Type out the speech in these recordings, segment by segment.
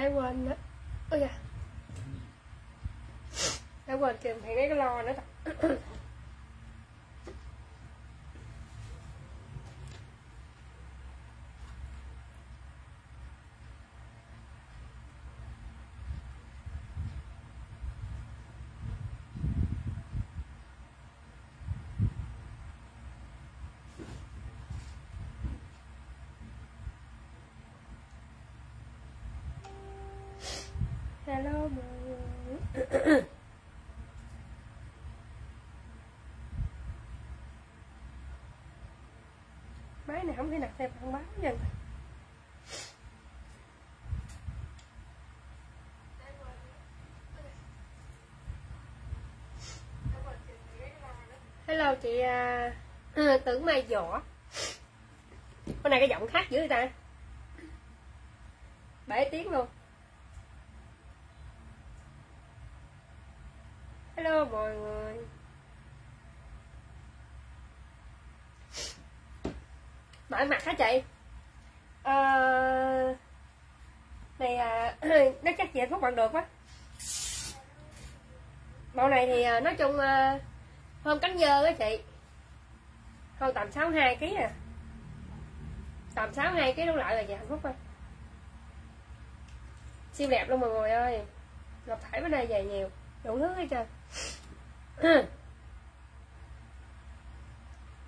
đã quên đó ôi da. Đã quên kìa thằng ấy cái lo nữa ta hello mọi người máy này không thể đặt xe thông báo dần hello chị à, ừ, tưởng mai võ. Hôm nay cái giọng khác dữ vậy ta? Bảy tiếng luôn. Hello mọi người. Ăn mặt hả chị? À, này à nó chắc chị phúc bạn được quá. Bộ này thì à, nói chung à, hôm cánh dơ á chị. Hơn tầm 62 kg à. Tầm 62 kg đúng lại là chị hạnh phúc ơi siêu đẹp luôn mọi người ơi. Gặp thải bên đây dài nhiều đủ thứ hết trơn.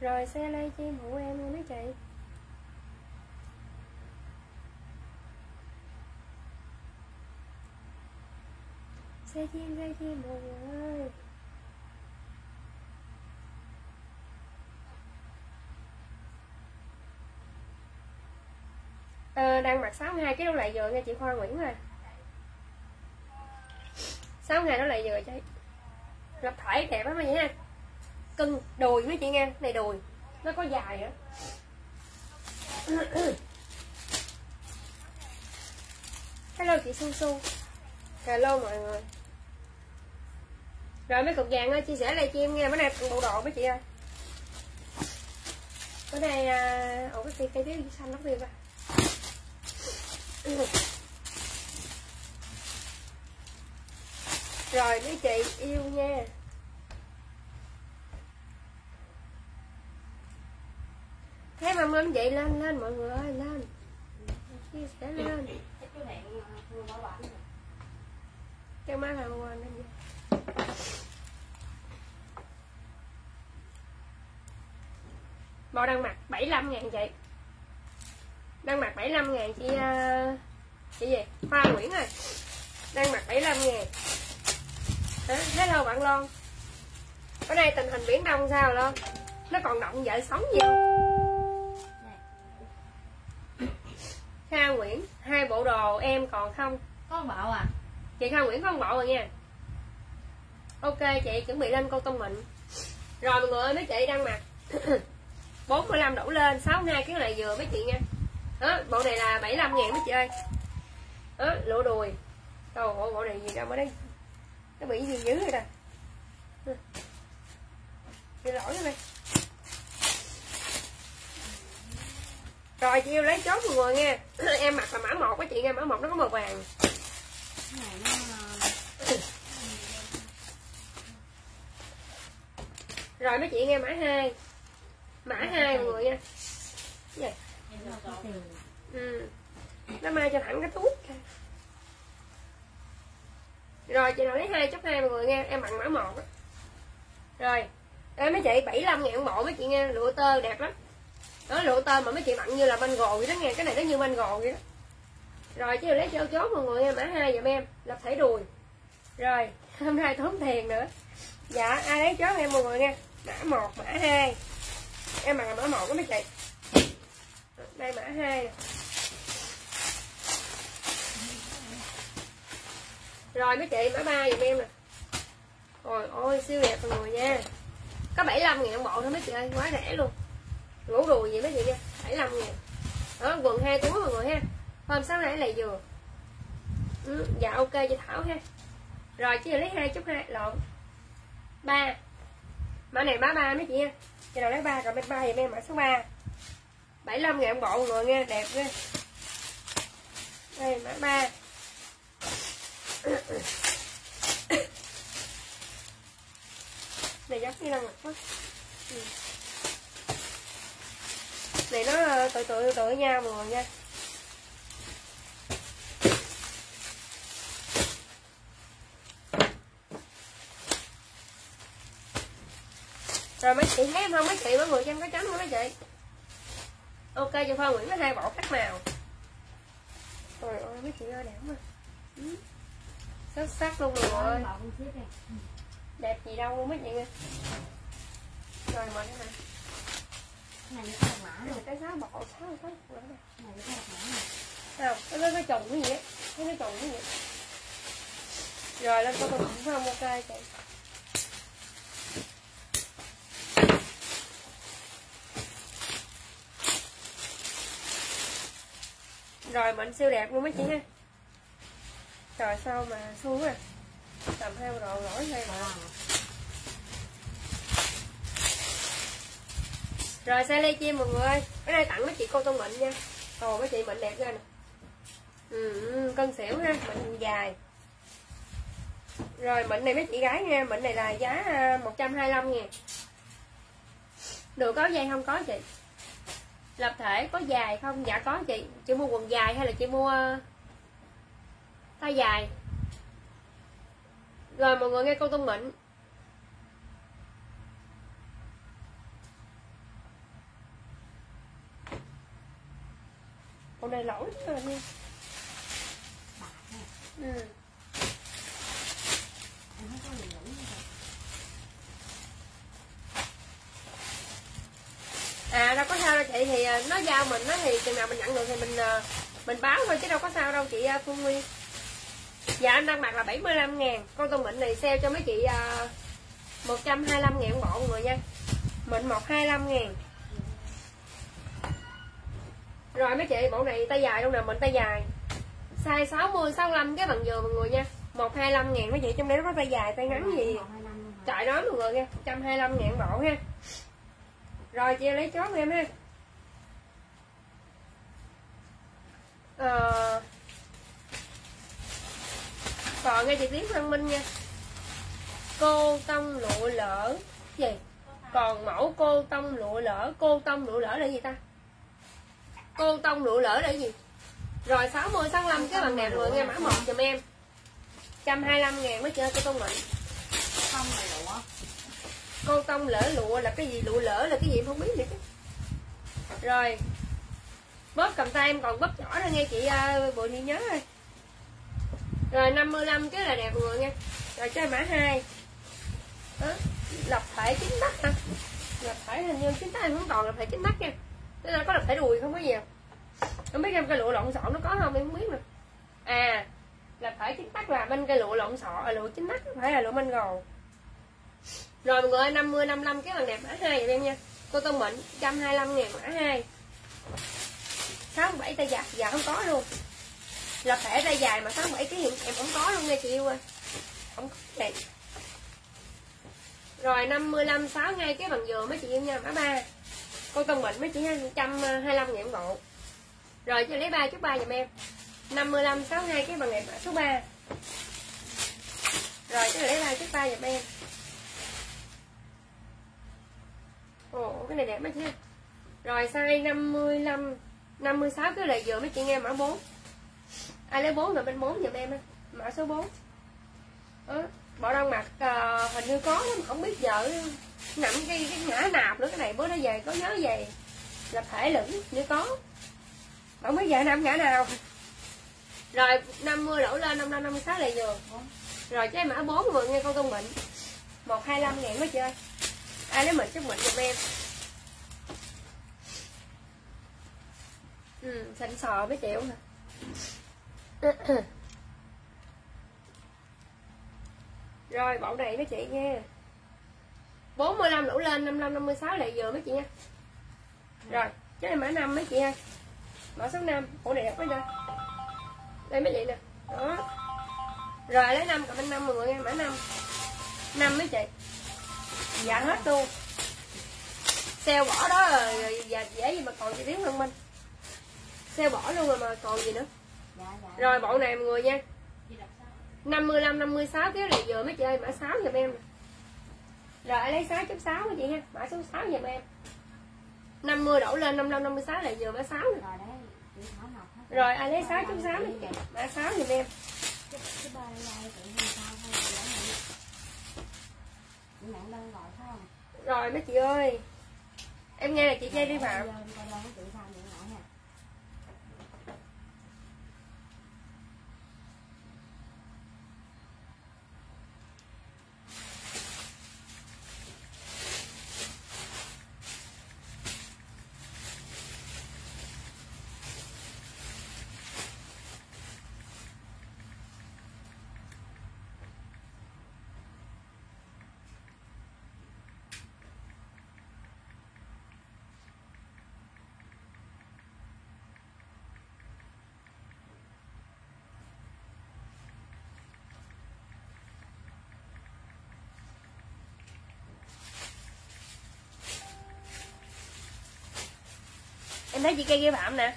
Rồi xe lay chi phụ em luôn mấy chị. Xe chim xe chim mọi người ơi Ờ, đang mặc 62 cái đâu lại vừa nha chị Khoa Nguyễn rồi. 62 nó lại vừa chị lập thể đẹp lắm vậy ha cưng đùi mấy chị nghe này đùi nó có dài nữa. Hello chị su su. Hello mọi người rồi mấy cục vàng ơi, chia sẻ livestream nghe. Bữa nay bộ đồ mấy chị ơi? Bữa nay à... cái cây cây xanh nó kìa ra rồi, mấy chị yêu nha. Thấy mà lên vậy lên lên mọi người ơi, lên. Chia sẻ lên. Cho má là quên lên bộ đang mặc 75 ngàn chị. Đang mặc 75 ngàn chị uh, chị gì? Hoa Nguyễn ơi. Đang mặc 75 ngàn. Hả? hello bạn Lon. Ở đây tình hình biển đông sao Lon? Nó còn động vợ sống gì? Không Kha Nguyễn hai bộ đồ em còn không? Có bộ à. Chị Kha Nguyễn có bộ rồi nha. Ok chị chuẩn bị lên cô tông mịn rồi mọi người ơi mấy chị đang mặc 45 đổ lên 62 cái này vừa mấy chị nha. Đó, bộ này là 75 ngàn mấy chị ơi. Đó, lụa đùi. Trời ơi, bộ này gì đâu ở đây? Nó bị gì dữ rồi nè xin lỗi rồi rồi, chị yêu lấy chốt mọi người nha. Em mặc là mã một á chị nha, mã một nó có màu vàng. Rồi, mấy chị nghe mã hai mã hai mọi người nha. Vậy, nó ừ. nó mai cho thẳng cái túi rồi chị nào lấy hai chốt hai mọi người nha. Em bằng mã một á. Rồi. Đây mấy chị 75 ngàn bộ mấy chị nghe lụa tơ đẹp lắm. Đó lụa tơ mà mấy chị bận như là banh gồ vậy đó nghe cái này nó như banh gồ vậy đó. Rồi chứ lấy cho chốt mọi người nha. Mã hai giùm em. Lập thể đùi. Rồi hôm nay tốn tiền nữa. Dạ ai lấy chốt em mọi người nha. Mã một mã hai em bằng là mã một đó mấy chị đây mã hai. Rồi mấy chị mã ba giùm em nè. Ôi ôi siêu đẹp mọi người nha. Có 75 ngàn bộ thôi mấy chị ơi Quá rẻ luôn. Ngủ đùi gì mấy chị nha 75 ngàn. Đó quần hai túi mọi người ha. Hôm sáng nãy lại vừa. Ừ, Dạ ok chị Thảo ha. Rồi chị lấy hai chút hai lộn. Ba. Mã này mã ba mấy chị nha. Chị nào lấy ba rồi bên ba giùm em mã số 3 75 ngàn bộ mọi người nghe, Đẹp nha Đây mã 3 này, giống như là mặt quá ừ. này, nó tự tự tự nhau mọi người nha. Rồi mấy chị thấy em không? Mấy chị mấy người cho cái chấm không mấy chị? Ok cho khoa nguyễn có hai bộ cắt màu. Trời ơi, mấy chị ơi, đẹp quá. Ừ. xuất sắc luôn rồi ơi đẹp gì đâu luôn mấy chị nha rồi, mời cái này. Cái này nó mã cái rồi. này cái sáu bộ, sáu cái nữa nè Cái này nó mã không cái cái chồng cái gì á? Cái nó trùng cái gì rồi, lên coi tôi cũng không? Ok, chị. Rồi mệnh siêu đẹp luôn mấy chị ha. Trời sao mà xuống à tầm hai độ nổi hai mà. Rồi xe ly chim mọi người ơi. Cái này tặng mấy chị cô tô mịn nha. Ồ mấy chị mịn đẹp ra nè ừ, cân xỉu ha mịn dài. Rồi mịn này mấy chị gái nha. Mịn này là giá à, 125 trăm ngàn. Được có dây không? Có chị lập thể có dài không? Dạ có chị. Chị mua quần dài hay là chị mua uh, tay dài? Rồi, mọi người nghe câu Tôn mịn con này lỗi rồi nha. Ừ. Em không có gì lỗi như vậy. à đâu có sao đâu chị thì à, nó giao mình nó thì chừng nào mình nhận được thì mình à, mình báo thôi chứ đâu có sao đâu chị à, Phương Nguyên. Dạ anh đang mặc là 75 ngàn con tôm mịn này sale cho mấy chị à, 125 ngàn bộ người nha. Mịn 125 ngàn. Rồi mấy chị bộ này tay dài luôn nè mịn tay dài. Size 60 65 cái bằng vừa mọi người nha. 125 ngàn mấy chị trong đấy nó có tay dài tay ngắn gì. Trời nói mọi người nha 125 ngàn bộ ha. Rồi chị lấy chốt em ha. Ờ... Còn nghe chị Tiến Văn Minh nha. Cô tông lụa lỡ. Gì? Còn mẫu cô tông lụa lỡ Cô tông lụa lỡ là gì ta? Cô tông lụa lỡ là gì? Rồi 60 65 cái bằng đẹp mọi người nghe mã 1 giùm em. 125 ngàn mới chơi cô tông mịn Không là lụa. cô tông lỡ lụa là cái gì? Lụa lỡ là cái gì em không biết nữa chứ. Rồi bóp cầm tay em còn bóp nhỏ ra nghe chị à, uh, bộ nhớ rồi. Rồi 55 cái là đẹp mọi người nha rồi chơi mã 2 đó lập thể chính tắc hả? Lập thể hình như chính tắc em không còn lập thể chính tắc nha. Tức là có lập thể đùi không có gì à? Không biết em cái lụa lộn xộn nó có không em không biết nè à lập thể chính tắc là bên cây lụa lộn xộn à, lụa chính tắc phải là lụa manh gồ. Rồi mọi người 50 55 cái bằng đẹp mã 2 vậy em nha. Cô tông mịn 125 ngàn mã 2 67 tay dài dạ không có luôn. Là thẻ tay dài mà 67 cái hiện em không có luôn nghe chị yêu ơi. Không có đẹp rồi 55 6 ngay cái bằng dừa mấy chị yêu nha mã 3 con tông bệnh mấy chị ha 125 ngàn bộ. Rồi cho lấy ba chút ba giùm em. 55 62 cái bằng đẹp mã số 3 rồi cho lấy ba chút ba giùm em. Ồ, cái này đẹp mấy chứ Rồi size 55 56 cái lại vừa mấy chị nghe mã 4 Ai lấy 4 rồi bên 4 giùm em á Mã số 4 Đó. Bộ đông mặc ờ, hình như có đó mà không biết giờ Nằm cái, cái ngã nạp nữa Cái này bữa nó về có nhớ về. Là thể lửng như có. Không biết giờ nằm ngã nào. Rồi 50 đổ lên 55 56 lại vừa. Rồi cái mã 4 mọi người nghe con công mịn 125 ngàn mới chơi ai lấy mịn chút mịn giùm em. Ừ xanh sò mới chịu hả rồi bộ này mấy chị nha. 45 đủ lên 55 56 lại vừa mấy chị nha. Rồi cái này mã 5 mấy chị ơi mã số 5 bộ này đẹp quá nha đây mấy chị nè. Đó. Rồi lấy 5 cầm 5 mọi người nghe mã 5 5 mấy chị? Dạ hết luôn. Xeo bỏ đó rồi dạ, dễ gì mà còn chị tiếng hơn minh sale bỏ luôn rồi mà còn gì nữa? Dạ, dạ. rồi bộ này mọi người nha. Chị đọc sao? 55 56 cái này vừa mấy chị ơi mã 6 giùm em. Nè. rồi lấy 6 chấm 6 mấy chị ha mã số 6 giùm em. 50 đổ lên 55 56 là vừa mã 6 nè. rồi ai lấy 6 chấm 6 mấy chị mã 6 giùm em. Rồi mấy chị ơi. Em nghe là chị chơi đi phạm em thấy chị cây ghi phạm nè.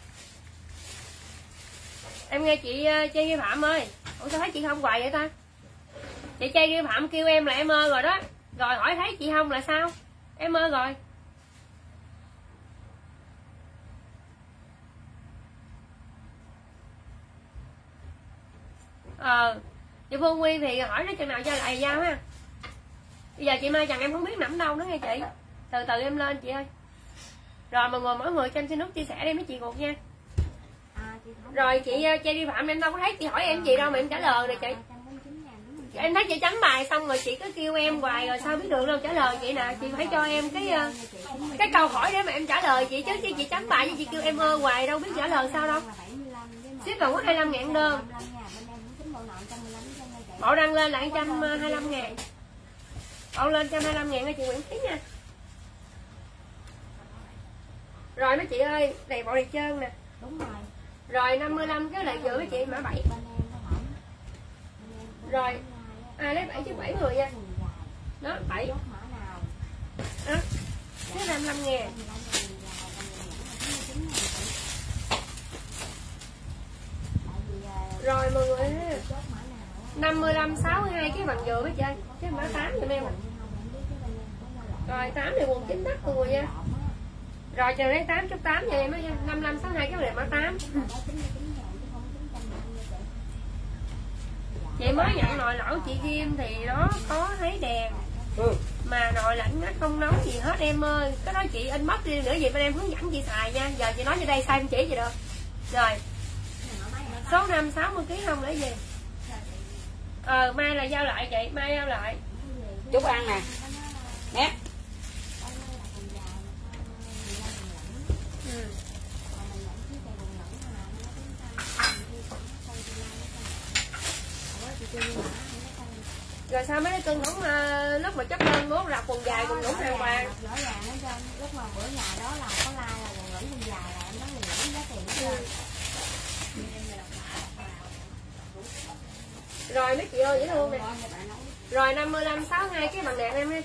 Em nghe chị ờ, chơi ghi phạm ơi. Ủa, sao thấy chị không hoài vậy ta? Chị chơi ghi phạm kêu em là em ơi rồi đó. Rồi hỏi thấy chị không là sao? Em ơi rồi. Ờ chị phương nguyên thì hỏi nó chừng nào cho lại giao ha. Bây giờ chị mai chồng em không biết nằm đâu nữa nghe chị. Từ từ em lên chị ơi rồi mọi người mỗi người cho em xin nút chia sẻ đi mấy chị cuộc nha à chị rồi chị ờ, chơi vi phạm em đâu có thấy chị hỏi em gì đâu mà em trả lời rồi chị em thấy chị chấm bài xong rồi chị cứ kêu em hoài rồi sao biết được đâu trả lời chị nè chị phải cho em cái ờ, cái câu hỏi để mà em trả lời chị chứ chứ chị chấm bài với chị kêu em ơ hoài đâu biết trả lời sao đâu ship còn có 25 ngàn đơn bộ đăng lên là 125 ngàn bộ lên 125 ngàn cho chị Nguyễn Thí nha rồi mấy chị ơi đầy bộ này trơn nè. Đúng rồi. Rồi 55 cái lại vừa mấy chị mã 7 bên em có hỏng Bên em có Rồi. ai lấy 7 chứ 7 người nha. Đó 7 chốt mã nào? Đó. Cái 55 ngàn. 15 quần dài còn người nhận là 99 ngàn chị. tại vì rồi mọi người ha. chị chốt mã nào á. 55 62 cái bằng vừa mấy chị ơi cái mã 8 giùm em à. rồi 8 này quần chính đất mọi người nha rồi chờ lấy 8 chút 8 cho em á nha 55 62 cái này mã 8 chị mới nhận nồi lẩu chị Kim thì nó có thấy đèn. Mà nồi lạnh nó không nóng gì hết em ơi. Cái đó chị inbox đi nữa gì bên em hướng dẫn chị xài nha. Giờ chị nói cho đây sai em chỉ gì được. Rồi. Số 5 60 kg không lấy gì? Ờ mai là giao lại chị mai giao lại. Chúc ăn nè. Nè rồi sao mấy cái cưng không ờ, lúc mà chất đơn muốn rập quần dài quần ngủn hàng hoàng rõ ràng nó cho lúc mà bữa nhà đó là có like là quần ngủn quần dài là em nói quần ngủn giá tiền hết trơn. Rồi mấy chị ơi dễ thương nè. Rồi 55 62 cái bằng đẹp em ha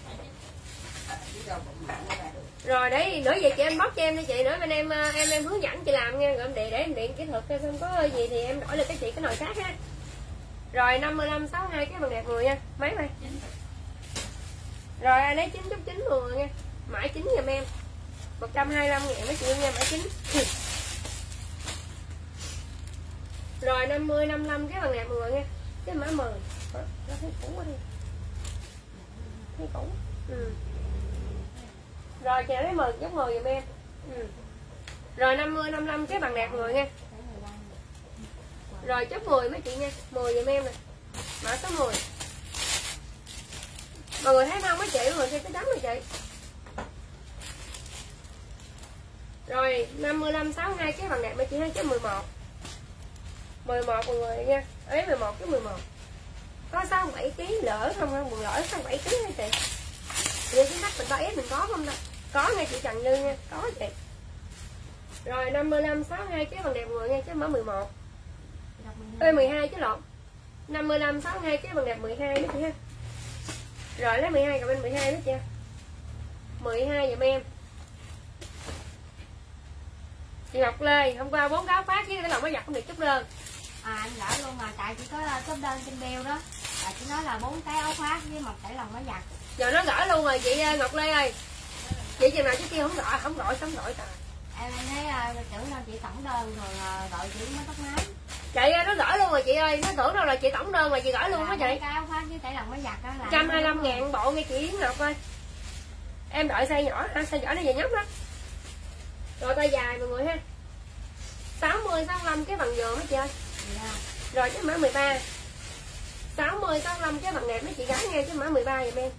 rồi đấy nữa về chị? Em bóc cho em đi chị. Nữa bên em ờ, em em hướng dẫn chị làm nha rồi em để để em điện kỹ thuật xong có gì thì em đổi lại cái chị cái nồi khác ha. Rồi 55 62 cái bằng đẹp người nha. Mấy vậy rồi ai lấy 9 chút 9 người nha. Mãi 9 giùm em. 125 ngàn mấy chị nha mãi 9 rồi 50 55 cái bằng đẹp người nha. Cái mã 10 Đó, nó thấy cũ quá đi. Thấy cũ ừ rồi, chào lấy 10 chút 10 giùm em. Ừ. rồi 50 55 cái bằng đạt người nha. Rồi chốt 10 mấy chị nha. 10 giùm em nè. Mã số 10 mọi người thấy không? Mấy chị mọi người xem cái đấm rồi chị. Rồi 55 62 cái bằng đạt mấy chị thấy chấm 11 11 mọi người nha. Ấy 11 cái 11 có 67 kg lỡ không? Không buồn lỡ 67 kg hả chị? Vậy cái mắt mình có ép mình có không đâu có nghe chị Trần Như nha có chị. Rồi 55 62 cái bằng đẹp người nha chứ mở 11 Ê 12 chứ lộn. 55 62 cái bằng đẹp 12 đó chị ha. Rồi lấy 12 cầm bên 12 đó chị 12 giùm em. Chị Ngọc Lê hôm qua bốn cáo phát với cái lòng mới giặt không được chút đơn. À anh gửi luôn mà tại chỉ có ờ, chốt đơn trên bill đó. Là chỉ nói là bốn cái áo khoác với một cái lòng nó giặt. Giờ nó gửi luôn rồi chị ờ, ngọc lê ơi chị chừng nào chứ kia không gọi không gọi không gọi trời. Em thấy uh, tưởng đâu chị tổng đơn rồi uh, gọi chị mới tóc máy. Chị ơi, nó gửi luôn rồi chị ơi nó tưởng đâu là chị tổng đơn mà chị gửi luôn đó chị. áo khoác với cái lòng nó giặt đó là 125 ngàn bộ nghe chị Yến Ngọc ơi. Em đợi size nhỏ ha, size nhỏ này về nhóc đó Rồi tay dài mọi người ha. 60, 65 cái bằng dừa mấy chị ơi. Dạ. Rồi cái mã 13 60, 65 cái bằng đẹp mấy chị gái nghe cái mã 13 giùm em.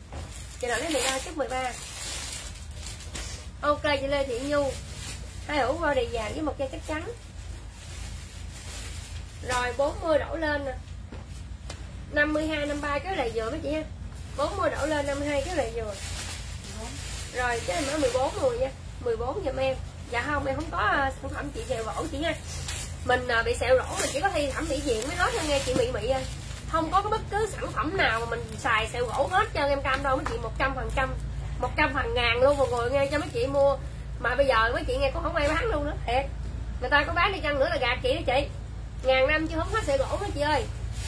Chị nào lấy 13 chút 13 Ok chị Lê Thị Nhu. Hai hũ body vàng với một chai chắc chắn. Rồi 40 đổ lên nè. 52, 53 cái này dừa mấy chị ha. 40 đổ lên 52 cái này dừa Rồi cái này mã 14 rồi nha. 14 giùm em. Dạ không em không có à, sản phẩm chị sẹo rỗ chị nha Mình à, bị sẹo rỗ mình chỉ có thi thẩm mỹ viện mới nói cho nghe chị Mị Mị ơi Không có bất cứ sản phẩm nào mà mình xài sẹo gỗ hết trơn em cam đâu mấy chị 100 phần trăm. 100 phần ngàn luôn một người nghe cho mấy chị mua. Mà bây giờ mấy chị nghe cũng không ai bán luôn nữa thiệt. Người ta có bán đi chăng nữa là gạt chị đó chị. Ngàn năm chứ không hết sẽ gỗ mấy chị ơi.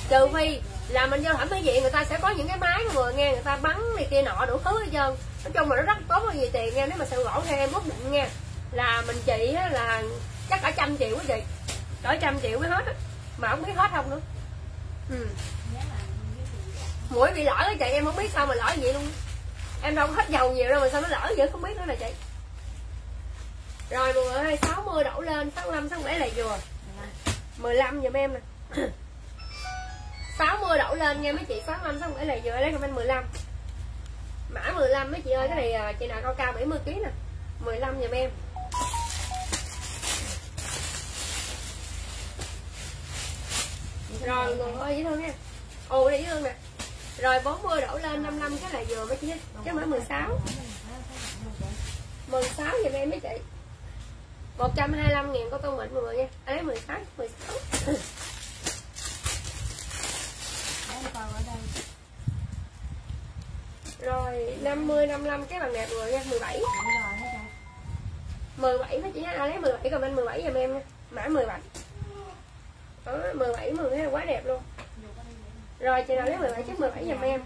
Trừ phi là mình vô thẩm mỹ viện người ta sẽ có những cái máy mọi người nghe người ta bắn này kia nọ đủ thứ hết trơn. Nói chung là nó rất tốn bao nhiêu tiền nha nếu mà sẹo gỗ theo em ước định nha. Là mình chị á, là chắc cả trăm triệu quá chị. Cỡ trăm triệu mới hết á mà không biết hết không nữa. Ừ. mũi bị lỗi á chị em không biết sao mà lỗi vậy luôn em đâu có hết dầu nhiều đâu mà sao nó lỡ vậy? Không biết nữa nè chị. Rồi mọi người ơi 60 đổ lên 65 67 là vừa. 15 giùm em nè. 60 đổ lên nha mấy chị 65 67 là vừa. Lấy comment 15 mã 15 mấy chị ơi, cái này à, chị nào cao cao 70 kg nè. 15 giùm em. Rồi người ơi dễ thương nha. Ồ đây dễ thương nè rồi 40 đổ lên 55 cái là vừa mấy chị cái mới 16 16 giùm em mấy chị 125 nghìn có tô mịn mọi người nha ấy 16 16 rồi 50 55 cái bằng đẹp rồi nha 17 17 mấy chị ha à, lấy 17 comment 17 giùm em nha. Mã 17 đó 17 10 quá đẹp luôn rồi chị nào lấy 17 chiếc 17 giùm em.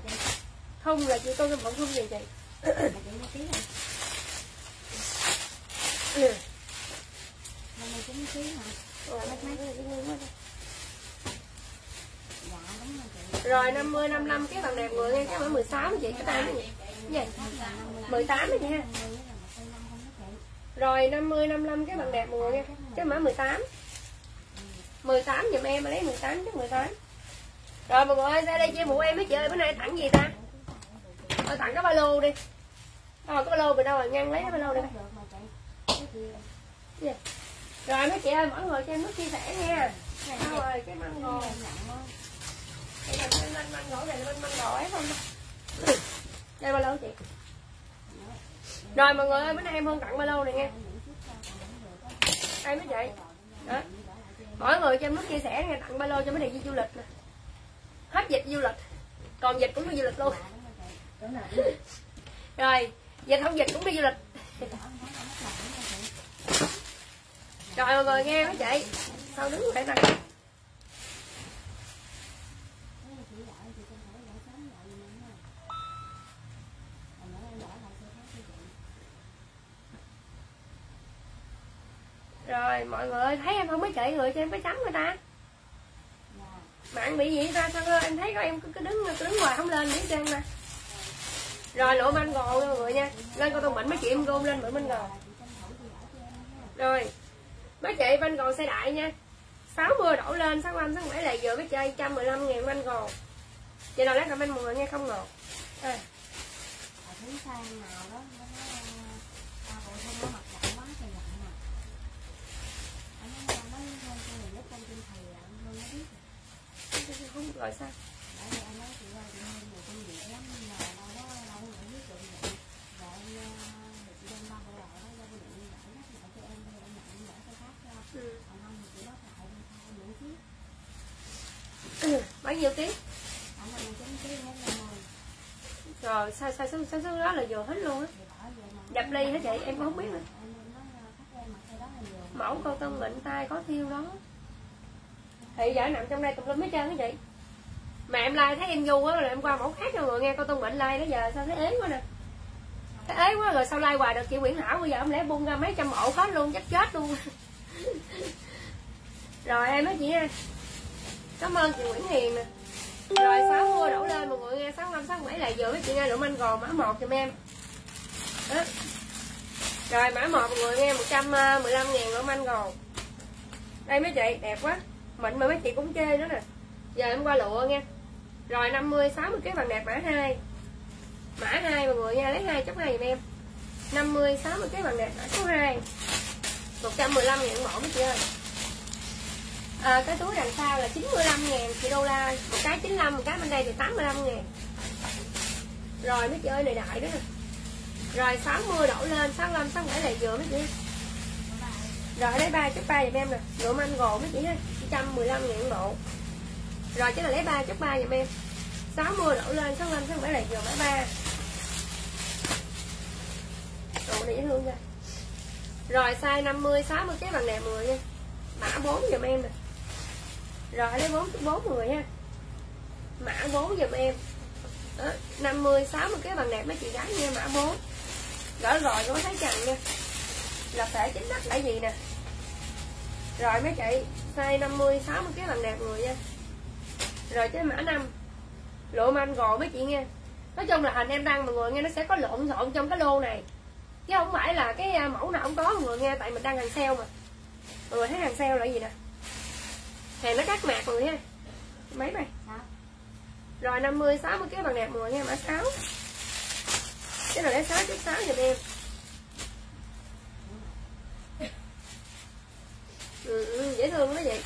Không là chị tôi vẫn không gì chị. Ừ. Rồi, 50 55 cái bằng đẹp người nghe cái mã 16 chị cái tay nó gì? Cái 18 đó chị rồi 50 55 cái bằng đẹp người nghe. cái mã 18 18 giùm em mà lấy 18 chứ 18 rồi mọi người ơi, ra đây chia mũ em mấy chị ơi, bữa nay tặng gì ta? Thôi tặng cái ba lô đi. Rồi cái ba lô bên đâu rồi ngăn lấy cái ba lô đi. Rồi, mấy chị ơi mỗi người cho em nước chia sẻ nha. Đâu rồi cái măng ngò nặng quá. đây là bên măng ngò này là bên măng ngò ấy không đây, ba lô chị. Rồi mọi người ơi, bữa nay em không tặng ba lô này nha. Em mới vậy đó. Mỗi người cho em nước chia sẻ nghe tặng ba lô cho mấy địa đi du lịch nè hết dịch du lịch. Còn dịch cũng đi du lịch luôn. Rồi, dịch không dịch cũng đi du lịch. Trời mọi người nghe quá chị. Sao đứng lại này rồi, mọi người thấy em không mấy chị người cho em phải sắm người ta? Bạn bị gì ta? Sao em thấy có em cứ, cứ đứng cứ đứng ngoài không lên biết trên nè rồi lụa manh gòn nha mọi người nha. Lên con tông bệnh mấy chị em gom lên bự manh gòn rồi mấy chị manh gòn xe đại nha. 60 đổ lên 65 67 lại vừa mấy chơi 115 ngàn manh gòn chị nào lấy comment mọi người nghe không ngọt. À. Ở thứ sang nào đó nó nói tao bộ không có mặt rộng quá thì rộng mà anh nói nó nói hơn cho người lớp con trên thầy là anh hơn nó biết không gọi sao bởi vì anh nói chị ơi chị hơn người công việc lắm nhưng mà đâu có đâu có biết được vậy và em ờ, thì chị đem ba bộ lại đó ra quy định như vậy đó lại cho em thì em nhận em gửi cho khác cho ừ. còn không thì chị bắt lại em thay miễn phí bao nhiêu tiếng rồi sao sao sao sao, đó là vừa hết luôn á? Thì đập ly hết vậy em cũng không biết nữa. Mẫu câu tông bệnh tay có thiêu đó. Thì giờ nằm trong đây tùm lum hết trơn á chị. Mà em like thấy em ngu á rồi em qua mẫu khác cho người nghe con tung bệnh like đó giờ sao thấy ế quá nè. Thấy ế quá rồi sao like hoài được chị Nguyễn Thảo bây giờ em lẽ bung ra mấy trăm mẫu hết luôn chắc chết luôn. Rồi em nói chị nha cảm ơn chị Nguyễn Hiền nè. Rồi sáu mua đổ lên mọi người nghe sáu năm sáu bảy là vừa với chị nghe lượng anh gòn mã một giùm em. Đó. rồi, mã một mọi người nghe 115 ờ, ngàn lượng anh gòn đây mấy chị, đẹp quá. Mịn mà mấy chị cũng chê nữa nè. Giờ em qua lụa nha rồi 50 60 cái bằng đẹp mã 2 mã 2 mọi người nha lấy 2 chốc 2 giùm em. 50 60 cái bằng đẹp mã số 2 115 ngàn mẫu mấy chị ơi à, cái túi đằng sau là 95 ngàn chị đô la. Một cái 95 một cái bên đây thì 85 ngàn. Rồi mấy chị ơi này đại đó nè. Rồi 60 đổ lên 65 67 là vừa mấy chị. Rồi lấy 3 chút 3 giùm em nè. Lụa anh gồ mấy chị ha 115 ngàn bộ. Rồi chứ là lấy 3 chút 3 giùm em. 60 đổ lên 65 67 là vừa mấy 3 Đồ này dễ thương ra Rồi size 50 60 cái bằng nè 10 nha. Mã 4 giùm em nè. Rồi lấy bốn chút 4 người nha Mã 4 giùm em. Đó, 50 60 cái bằng đẹp mấy chị gái nha mã 4 Gỡ rồi có thấy chằng nha. Là thể chính đất là gì nè? Rồi mấy chị size 50 60 cái bằng đẹp người nha. Rồi cái mã 5 lộ man gò mấy chị nghe nói chung là hình em đăng mọi người nghe nó sẽ có lộn xộn trong cái lô này. Chứ không phải là cái à, mẫu nào cũng có mọi người nghe tại mình đăng hàng sale mà. Mọi người thấy hàng sale là gì nè? Hàng nó cắt mạc mọi người ha mấy này? Rồi 50 60 cái bằng đẹp người nghe mã 6 cái này lấy 6 chút 6 giùm em. Ừ, ừ, dễ thương quá vậy.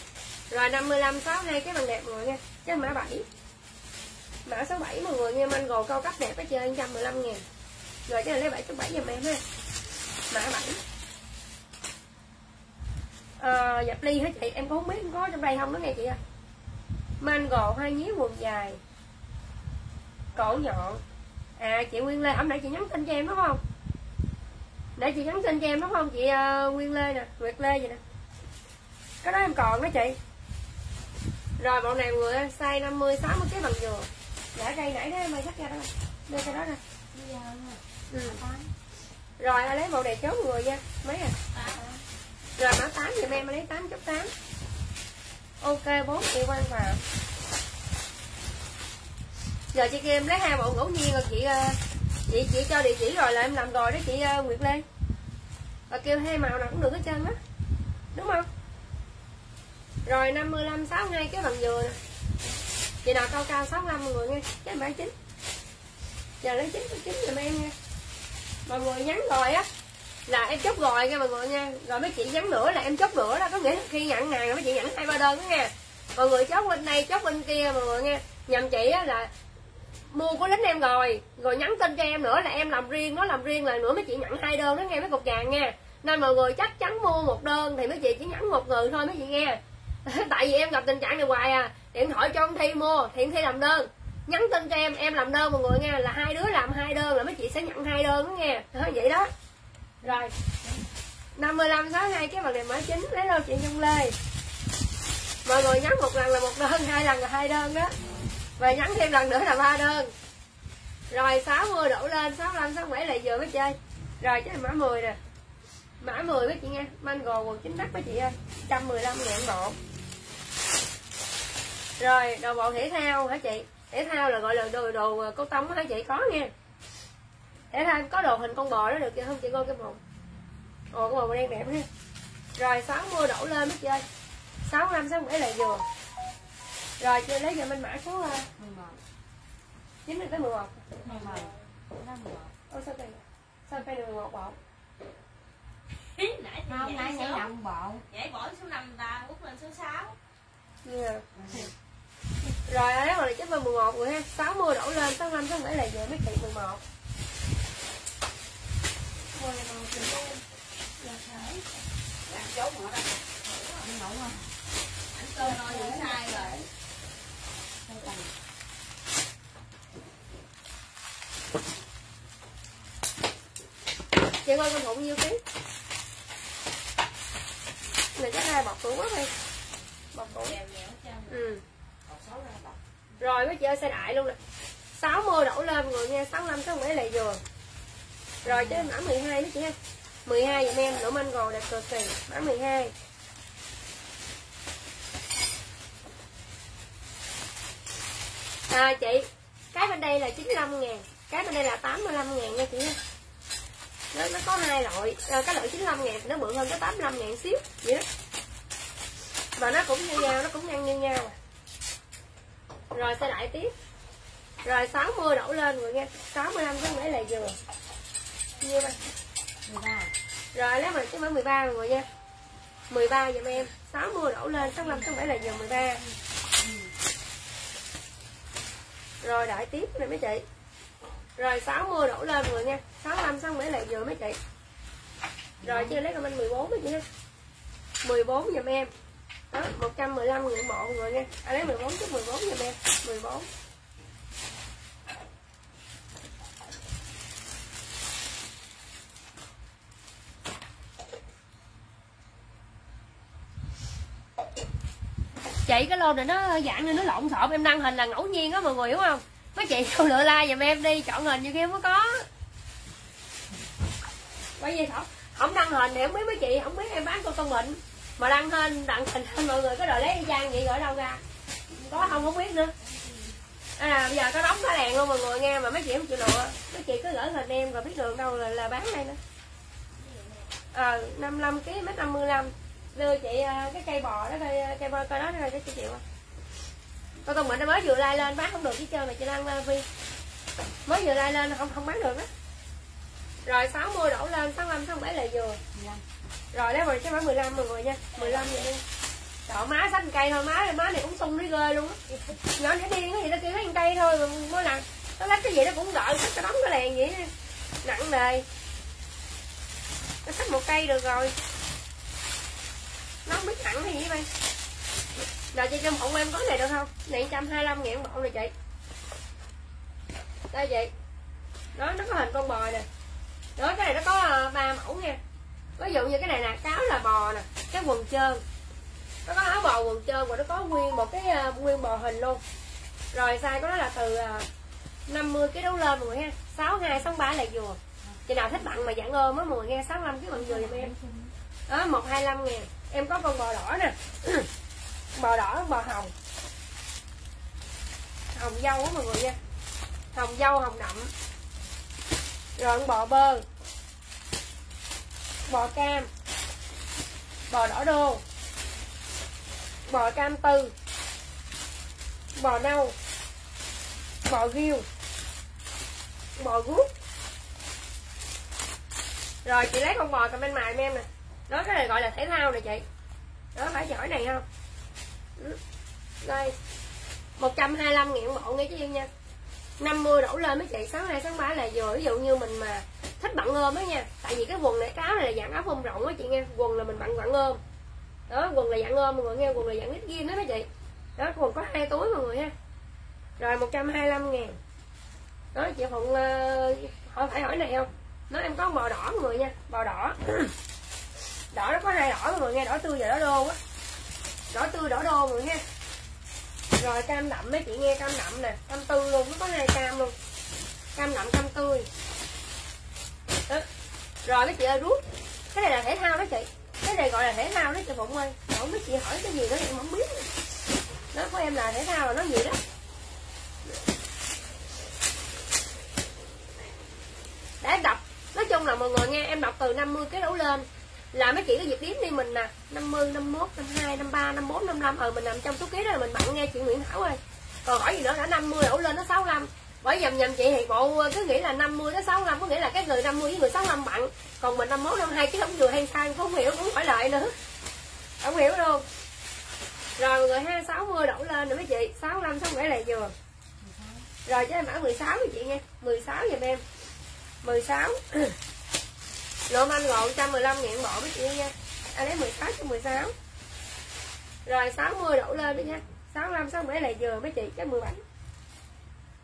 Rồi 55 62 cái bằng đẹp mọi người nha cái mã 7 mã số 7 mọi người nha manh gồ cao cấp đẹp hết chơi 115 ngàn. Rồi cái này lấy 7 số 7 giùm em ha. Mã 7 à, dập ly hết chị? Em cũng không biết có trong đây không đó nghe chị à mango hai nhíu quần dài. Cổ nhọn. À chị Nguyên Lê hôm nãy chị nhắn tin cho em đúng không? Để chị nhắn tin cho em đúng không? Chị uh, Nguyên Lê nè Nguyệt Lê vậy nè. Cái đó em còn đó chị. Rồi bộ này người size 50 60 cái bằng dừa đã cây nãy đó em ơi chắc ra đó đưa cái đó nè. Ừ. rồi lấy bộ này chốt người nha. Mấy à rồi mã 8 giùm em lấy 8 chút 8 ok 4 triệu quay vào. Giờ chị kia em lấy hai bộ ngẫu nhiên rồi chị ờ, chị chị cho địa chỉ rồi là em làm rồi đó chị ờ, Nguyệt Lê. Và kêu hai màu nào cũng được hết trơn á. Đúng không? Rồi 55 62 cái bằng dừa nè. Chị nào cao cao 65 mọi người nghe cái 79 giờ lấy 9 9 giùm em nha mọi người nhắn rồi á là em chốt rồi nha mọi người nha. Rồi mấy chị nhắn nữa là em chốt nữa đó. Có nghĩa là khi nhận hàng mấy chị nhận hai ba đơn đó nha. Mọi người chốt bên đây chốt bên kia mọi người nha nhầm chị á là mua của lính em rồi. Rồi nhắn tin cho em nữa là em làm riêng nó làm riêng là nữa mấy chị nhận hai đơn đó nghe mấy cục vàng nha. Nên mọi người chắc chắn mua một đơn thì mấy chị chỉ nhắn một người thôi mấy chị nghe. Tại vì em gặp tình trạng này hoài à. Điện thoại cho ông thi mua thiện thi làm đơn. Nhắn tin cho em em làm đơn mọi người nghe là hai đứa làm hai đơn là mấy chị sẽ nhận hai đơn đó nghe. Đó, vậy đó rồi. 55 62 cái mặt này mã chính, lấy đâu chị Nhung Lê? Mọi người nhắn một lần là một đơn, hai lần là hai đơn đó. Và nhắn thêm lần nữa là ba đơn. Rồi 60 đổ lên 65 67 lại vừa mới chơi. Rồi, cái này mã 10 nè. Mã 10 mấy chị nghe, mango quần chính đắt mấy chị ơi. 115 ngàn bộ. Rồi, đồ bộ thể thao hả chị? Thể thao là gọi là đồ đồ cô tông hả chị? Có nha thể thao có đồ hình con bò đó được chưa không chị coi cái bồn. Ồ cái bồn đen đẹp ha. Rồi 60 đổ lên mấy chị ơi. 65 67 là vừa. Rồi chị lấy cho mình mã số 11 9 tới 11 11 Ô sao cây Sao cây được 11 bộ? Nãy không nãy nhảy động bộ. Nhảy bỏ số 5 ta út lên số 6 yeah. rồi đấy rồi chắc là 11 rồi ha. 60 đổ lên 65 67 là về mấy chị 11 rồi làm chốt mở đây đi ngủ không anh cơ nói sai rồi chị coi con thụng nhiêu ký? Này chắc hai bọc tủ quá đi bọc tủ ừ. Rồi mấy chị ơi, xe đại luôn nè. 60 đổ lên mọi người nha 65 sáu mấy lại vừa rồi tới mã 12 nữa chị ha. 12 dùm em lỗ mango đẹp cực kỳ. Mã 12 à chị cái bên đây là 95 ngàn. Cái bên đây là 85 ngàn nha chị ha. Nó, nó có hai loại. À, cái loại 95 ngàn nó bự hơn cái 85 ngàn xíu vậy đó. Và nó cũng như nhau nó cũng ăn như nhau. Rồi sẽ lại tiếp. Rồi 60 đổ lên rồi nha. 65 cái mấy là vừa nhiêu vậy 13 rồi lấy mình cái mã 13 rồi nha. 13 dùm em. 60 đổ lên 65 67 là vừa 13 rồi đợi tiếp nè mấy chị. Rồi 60 đổ lên rồi nha. 65 67 là vừa mấy chị. Rồi chưa lấy comment 14 mấy chị ha. 14 dùm em. Đó 115 ngàn bộ rồi nha. À, lấy 14 chút 14 dùm em. 14 cái lô này nó dạng như nó lộn xộn em đăng hình là ngẫu nhiên á mọi người hiểu không? Mấy chị vô lựa like giùm em đi chọn hình như kia mới có. Quay vì không không đăng hình thì không biết mấy chị không biết em bán con con bệnh mà đăng hình đăng hình lên mọi người có đòi lấy y chang vậy gọi đâu ra? Có không không biết nữa. À bây giờ có đóng cái đèn luôn mọi người nghe mà mấy chị không chịu lựa. Mấy chị cứ gửi hình em rồi biết đường đâu là, là bán đây nữa. Ờ à, 55 kg mét 55 đưa chị à, cái cây bò đó cây cây bò coi đó thôi chị chịu không con con mình nó mới vừa lai lên, bán không được cái trơn này chị đang à, vi mới vừa lai lên, không không bán được á. Rồi 60 đổ lên 65 67 là vừa. Rồi lấy rồi bán mười 15 mọi người nha 15 vậy đi. Trời, má xanh cây thôi, má má này cũng sung đi ghê luôn á. Nhỏ nhỏ điên cái gì nó kêu lấy cây thôi mà mỗi lần nó lấy cái gì nó cũng đợi cái đóng cái đèn vậy nặng nề. Nó xách một cây được rồi nó không biết nặng hay gì vậy rồi chị cho bụng em có này được không? Này 125 ngàn bộ này chị. Đây chị. Đó nó có hình con bò nè. Đó cái này nó có ờ, ba mẫu nha. Ví dụ như cái này nè cáo là bò nè cái quần trơn. Nó có áo bò quần trơn và nó có nguyên một cái uh, nguyên bò hình luôn. Rồi size của nó là từ uh, 50 kg đấu lên mọi người ha 62 63 là vừa. Chị nào thích bạn mà dạng ôm á mọi người nghe 65 kg bạn vừa giùm em. Đó 125 ngàn em có con bò đỏ nè. Bò đỏ, bò hồng. Hồng dâu á mọi người nha. Hồng dâu, hồng đậm. Rồi con bò bơ. Bò cam. Bò đỏ đô. Bò cam tư. Bò nâu. Bò riêu. Bò guốc. Rồi chị lấy con bò cầm bên mài em nè đó cái này gọi là thể thao nè chị. Đó phải giỏi này không? Ừ. Đây. 125 nghìn bộ nghe chứ Duyên nha. 50 đổ lên mấy chị 62 63 là vừa. Ví dụ như mình mà thích bận ôm á nha. Tại vì cái quần này cái áo này là dạng áo phông rộng á chị nghe. Quần là mình bận bận ôm. Đó quần là dạng ôm mọi người nghe quần là dạng ít ghim đó mấy chị. Đó quần có hai túi mọi người ha. Rồi 125 ngàn đó chị Phụng uh, ờ, hỏi phải hỏi này không? Nó em có bò đỏ mọi người nha bò đỏ. đỏ nó có hai đỏ mọi người nghe đỏ tươi và đỏ đô á. Đỏ tươi đỏ đô mọi người nghe, rồi cam đậm mấy chị nghe cam đậm nè cam tươi luôn nó có hai cam luôn. Cam đậm cam tươi. Đó. rồi mấy chị ơi rút. Cái này là thể thao đó chị. Cái này gọi là thể thao đó chị phụng ơi. Không mấy chị hỏi cái gì đó em không biết. Nó của em là thể thao là nó gì đó. Đã đập đọc. Nói chung là mọi người nghe em đọc từ 50 cái đấu lên là mấy chị có dịp đếm đi mình nè. 50, 51, 52, 53, 54, 55 ờ mình nằm trong số ký đó là mình bận nghe chị Nguyễn Thảo ơi. Còn hỏi gì nữa đã 50 đổ lên nó 65 bởi dầm nhầm chị thì bộ cứ nghĩ là 50 tới 65 có nghĩa là cái người 50 với người 65 bận. Còn mình 51 52 chứ không vừa hay sai không hiểu cũng phải lại nữa. Không hiểu luôn rồi người ha 60 đổ lên nữa mấy chị. 65 67 là vừa. Rồi cho em mã 16 với chị nha 16 giùm em. 16 Lộ manh ngộ 115 ngàn bộ biết nhiêu nha. Anh lấy 16 cho 16 Rồi 60 đổ lên đi nha. 65, 67 là vừa mấy chị cái 17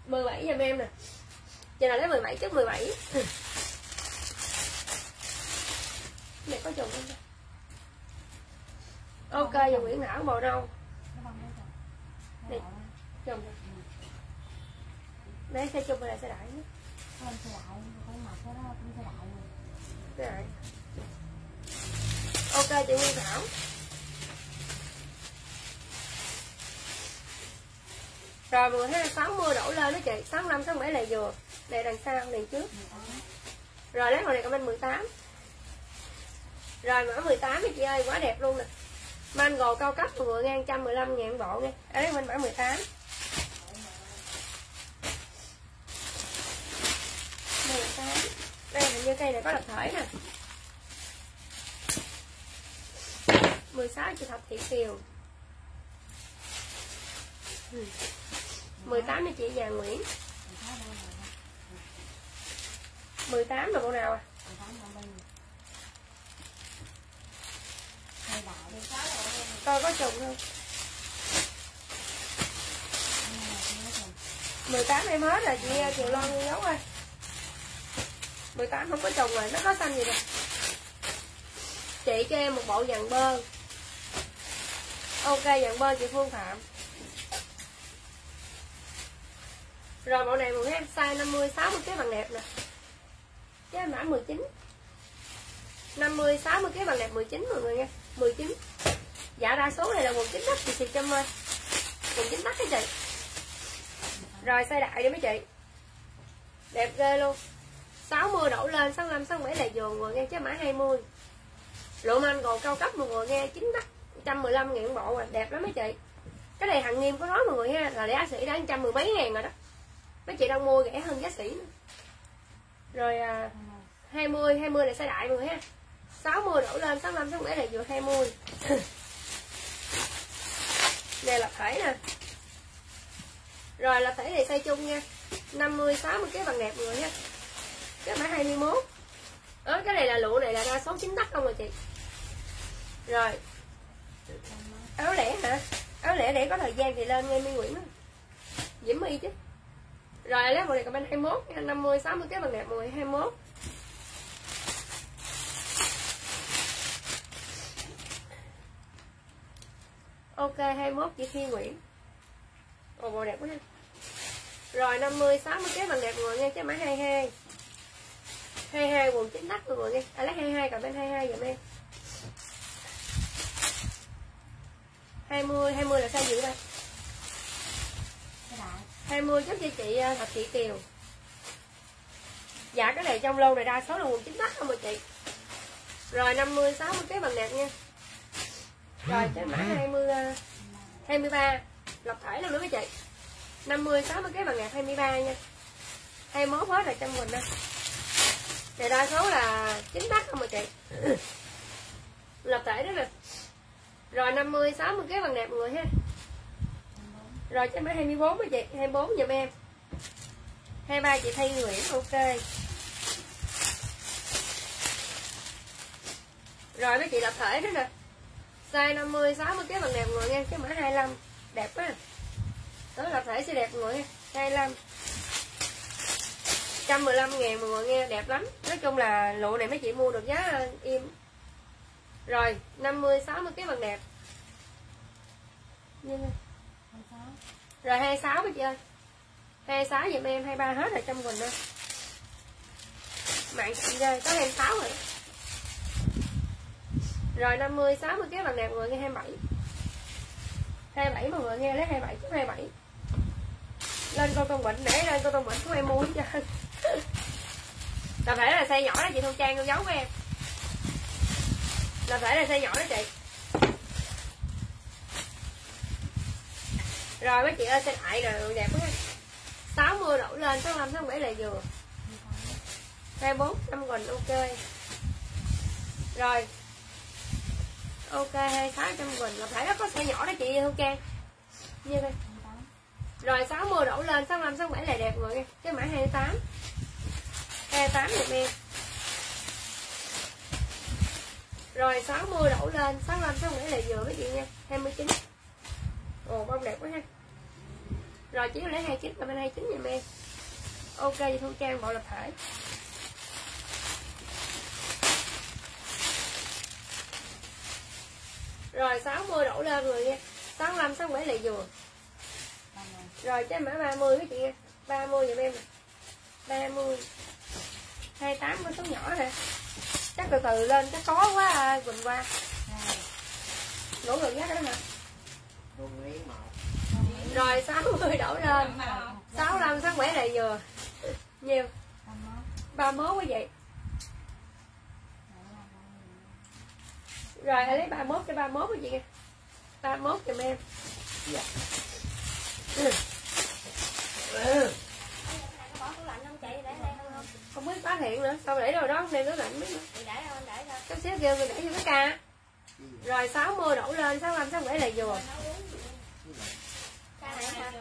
17 giùm em nè. Chị nào lấy 17 chút 17 Này có trùng không Ok, giờ Nguyễn Thảo màu nâu Đây. chùm đấy xe chùm là xe đại nhé. Không xe đại, phải mặc cái đó cũng xe đại luôn. ok, chị Nguyên Thảo. Rồi, mọi người thấy là 60 đổ lên đó chị. 65 67 là vừa. Đây đằng sau, đằng trước. Rồi, lấy hồi này comment 18 rồi mã 18 đi chị ơi, quá đẹp luôn nè. Mango cao cấp vừa ngang 115 ngàn bộ nha ở đây mình mã 18 18 như cây này có lập thể nè 16 chị Thập Thị Kiều Ừ. 18 là chị Già Nguyễn 18 là bộ nào à? Xe đại đi. Coi có trùng không? 18 em hết rồi chị Kiều Loan giấu ơi 18 không có trùng rồi, nó có xanh gì nè Chị cho em một bộ dàn bơ Ok dàn bơ chị Phương Phạm Rồi bộ này một em size 50 60 cái bằng đẹp nè. Cái mã 19. 50 60 cái bằng đẹp 19 mọi người nha. 19. Dạ đa số này là quần chính đất chị xịt trăm ơi. Quần chính đất cái chị. Rồi size đại đi mấy chị. Đẹp ghê luôn. 60 đổ lên 65 67 là giường rồi nghe chứ mã 20. Lộ anh còn cao cấp mọi người nghe chính đất 115 ngàn bộ rồi đẹp lắm mấy chị. Cái này hàng nghiêm có nói mọi người ha là giá sĩ đã 110 mấy ngàn rồi đó mấy chị đang mua rẻ hơn giá sĩ nữa. rồi à, 20 20 là size đại mọi người ha 60 đổ lên 65 67 là vừa 20 này là thể nè rồi là thể này size chung nha 50 60 cái bằng đẹp người ha cái mã 21 đó, cái này là lụa này là ra số 9 tắc không rồi chị? Rồi. Áo lẻ hả? Áo lẻ để có thời gian thì lên ngay mi nguyễn đó. diễm my chứ. Rồi lấy một này comment 21 50 60 cái bằng đẹp 10 21 Ok 21 chị Thi Nguyễn. Ồ bộ đẹp quá ha. Rồi 50 60 cái bằng đẹp ngồi nghe cái mã 22 22 quần chính đắt mọi người nghe. À lấy 22 comment 22 giùm em 20 20 là size gì đây 20 giúp cho chị à, Thạch Thị Kiều. Dạ cái này trong lô này đa số là quần chính tắc không mà chị? Rồi 50, 60 cái bằng đẹp nha. Rồi cái mã 20 23 Lập thể luôn đó mấy chị? 50, 60 cái bằng đẹp 23 nha. 21 hết rồi trong mình đó Này đa số là chính tắc không mà chị? Lập thể đó nè. Rồi 50, 60 cái bằng đẹp mọi người ha. Rồi cho mã 24 với chị. 24 giùm em. 23 chị Thi Nguyễn ok. Rồi mấy chị lập thể đó nè. Size 50 60 cái bằng đẹp người nha cái mã 25 đẹp quá. Đó lập thể sẽ đẹp người nha. 25 115 ngàn mọi người nghe đẹp lắm. Nói chung là lụa này mấy chị mua được giá ờ, im. Rồi 50 60 cái bằng đẹp. Rồi 26 mấy chị ơi 26 giùm em 23 hết rồi, trong quần đó Mạng chị ơi có 26 rồi Rồi 50 60 cái bằng đẹp mọi người nghe 27 27 mọi người nghe lấy 27 chút 27 Lên con con bệnh để lên con con bệnh của em mua hết trơn là phải là xe nhỏ đó chị Thu Trang con giấu của em. Là phải là xe nhỏ đó chị. Rồi mấy chị ơi, xe đại rồi, đẹp quá. 60 đổ lên 65 67 là vừa. 24 năm quỳnh, ok. Rồi. Ok 26 trăm quỳnh. Là phải đó có xe nhỏ đó chị không trang. Như đây rồi 60 đổ lên 65 67 là đẹp rồi. Cái mã 28 8 giùm em. Rồi 60 đổ lên. 65 67 là vừa với chị nha. 29 ồ, bông đẹp quá ha. Rồi chỉ lấy 29 và bên 29 giùm em ok, vậy thu trang bộ lập thể. Rồi 60 đổ lên rồi nha. 65 67 là vừa. Rồi cho em mã 30 mấy chị nha. 30 giùm em 30 28 có số nhỏ hả chắc từ từ lên chắc có quá à, Quỳnh qua ngủ gần giác đó hả? Rồi 60 đổ lên. 65 67 này vừa. Nhiều. 31 quý vị rồi lấy 31 cho 31 quý vị nghe 31 giùm em. Dạ. ừ. Ừ. có bỏ tủ lạnh không chị để đây biết phát hiện nữa. Sao để rồi đó nên nó lạnh biết nữa để đâu anh để đâu chút xíu kêu mình để cho cái ca. Rồi 60 đổ lên 65 67 là vừa. Ca này hả?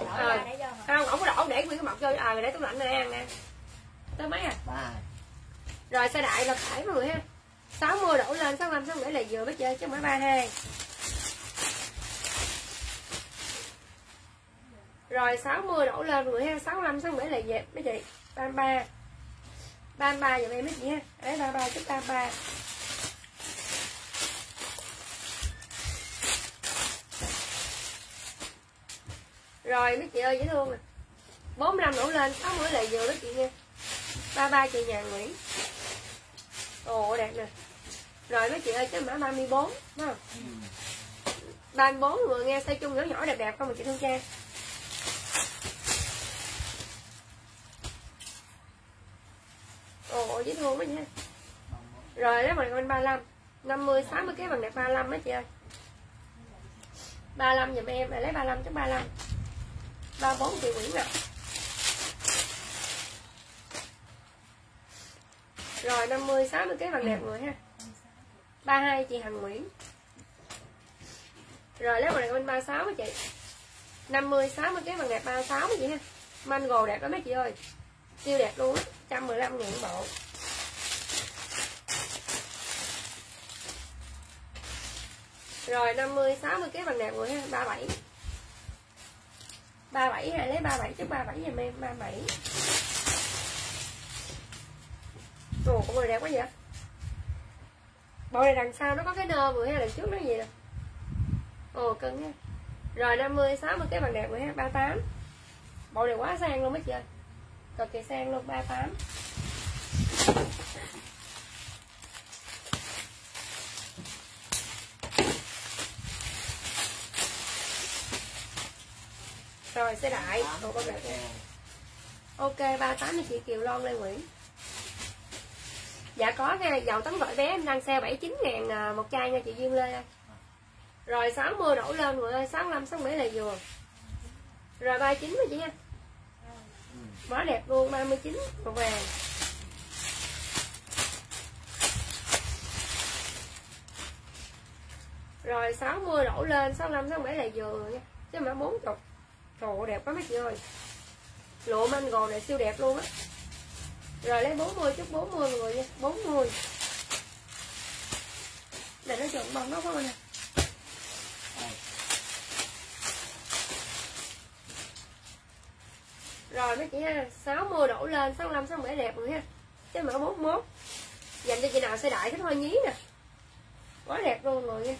Đổ Ờ. để hả? không không có đổ để nguyên cái mọc vô. À rồi để tủ lạnh này ăn nè. Tới mấy à? Ba. rồi. Xe đại là phải mọi người ha 60 đổ lên 65 67 là vừa biết chơi chứ không phải 32 rồi 60 đổ lên mọi người ha 65 67 là dẹp mấy chị? 33 33 giùm em mấy chị ha. Đấy 33 chút 33 rồi mấy chị ơi dễ thương nè. 45 đổ lên 60 là vừa mấy chị nha. 33 chị nhà Nguyễn. Ồ đẹp nè. Rồi mấy chị ơi cái mã 34 Đúng không? 34 người nghe size chung nhỏ nhỏ đẹp đẹp không mà chị Thương Trang chiếc dễ thương nha. Rồi lấy bằng con 35 50 60 cái bằng đẹp 35 mấy chị ơi. 35 dùm em lấy 35 chứ 35 34 chị Nguyễn nè. Rồi 50 60 cái bằng đẹp người ha. 32 chị Hằng Nguyễn. Rồi, lấy bằng này bên 36 á chị. 50 60 cái bằng đẹp 36 mấy chị ha. Mango đẹp đó mấy chị ơi. Siêu đẹp luôn á 115 ngàn bộ. Rồi 50 60 kg bằng đẹp rồi ha 37 37 ha lấy 37 chút 37 giùm em 37 Ồ, con này đẹp quá vậy? Bộ này đằng sau nó có cái nơ vừa ha, đằng trước nó gì nè? Ồ, cân nha Rồi 50, 60 cái bằng đẹp rồi ha, 38 Bộ này quá sang luôn mấy chị ơi. Cực kỳ sang luôn, 38 Rồi, xe đại Ồ, đẹp nha Ok, 38 cho chị Kiều Loan Lê Nguyễn. Dạ có nha, dầu tấm gọi bé em đang sale 79 ngàn à, một chai nha chị Duyên Lê. Rồi 60 đổ lên người ơi, 65, 67 là vừa. Rồi 39 mà chị nha. Quá đẹp luôn, 39 màu vàng. Rồi 60 đổ lên, 65, 67 là vừa nha. Chứ mà 40 Trời ơi, đẹp quá mấy chị ơi. Lụa mango này siêu đẹp luôn á. Rồi lấy 40 chút 40 mọi người nha 40 để nó trộn bông nó không nè. Rồi mấy chị ha 60 đổ lên 65 67 đẹp rồi ha. Cái mã 41 dành cho chị nào xe đại cái thôi nhí nè. Quá đẹp luôn rồi nha.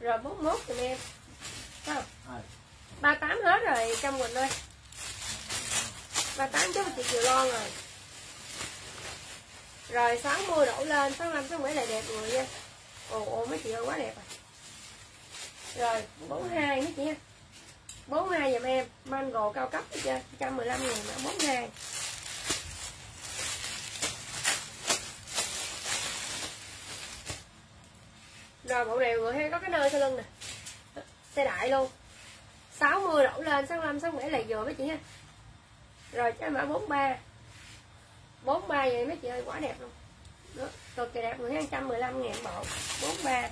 Rồi 41 dùm em. Thấy không 38 hết rồi Trâm Quỳnh ơi 38 chút chị Kiều Loan rồi. Rồi 60 đổ lên 65 67 là đẹp người nha. Ồ ồ, mấy chị ơi, quá đẹp rồi. Rồi 42 mấy chị nha. 42 dùm em, mango cao cấp đi chưa 115 ngàn mà 42 rồi, bộ này người hay có cái nơi sau lưng nè. Xe đại luôn. 60 đổ lên 65 67 là vừa mấy chị nha. Rồi cho mã 43 43 vậy mấy chị ơi quá đẹp luôn. Đó, cực kỳ đẹp luôn 115 ngàn bộ. 43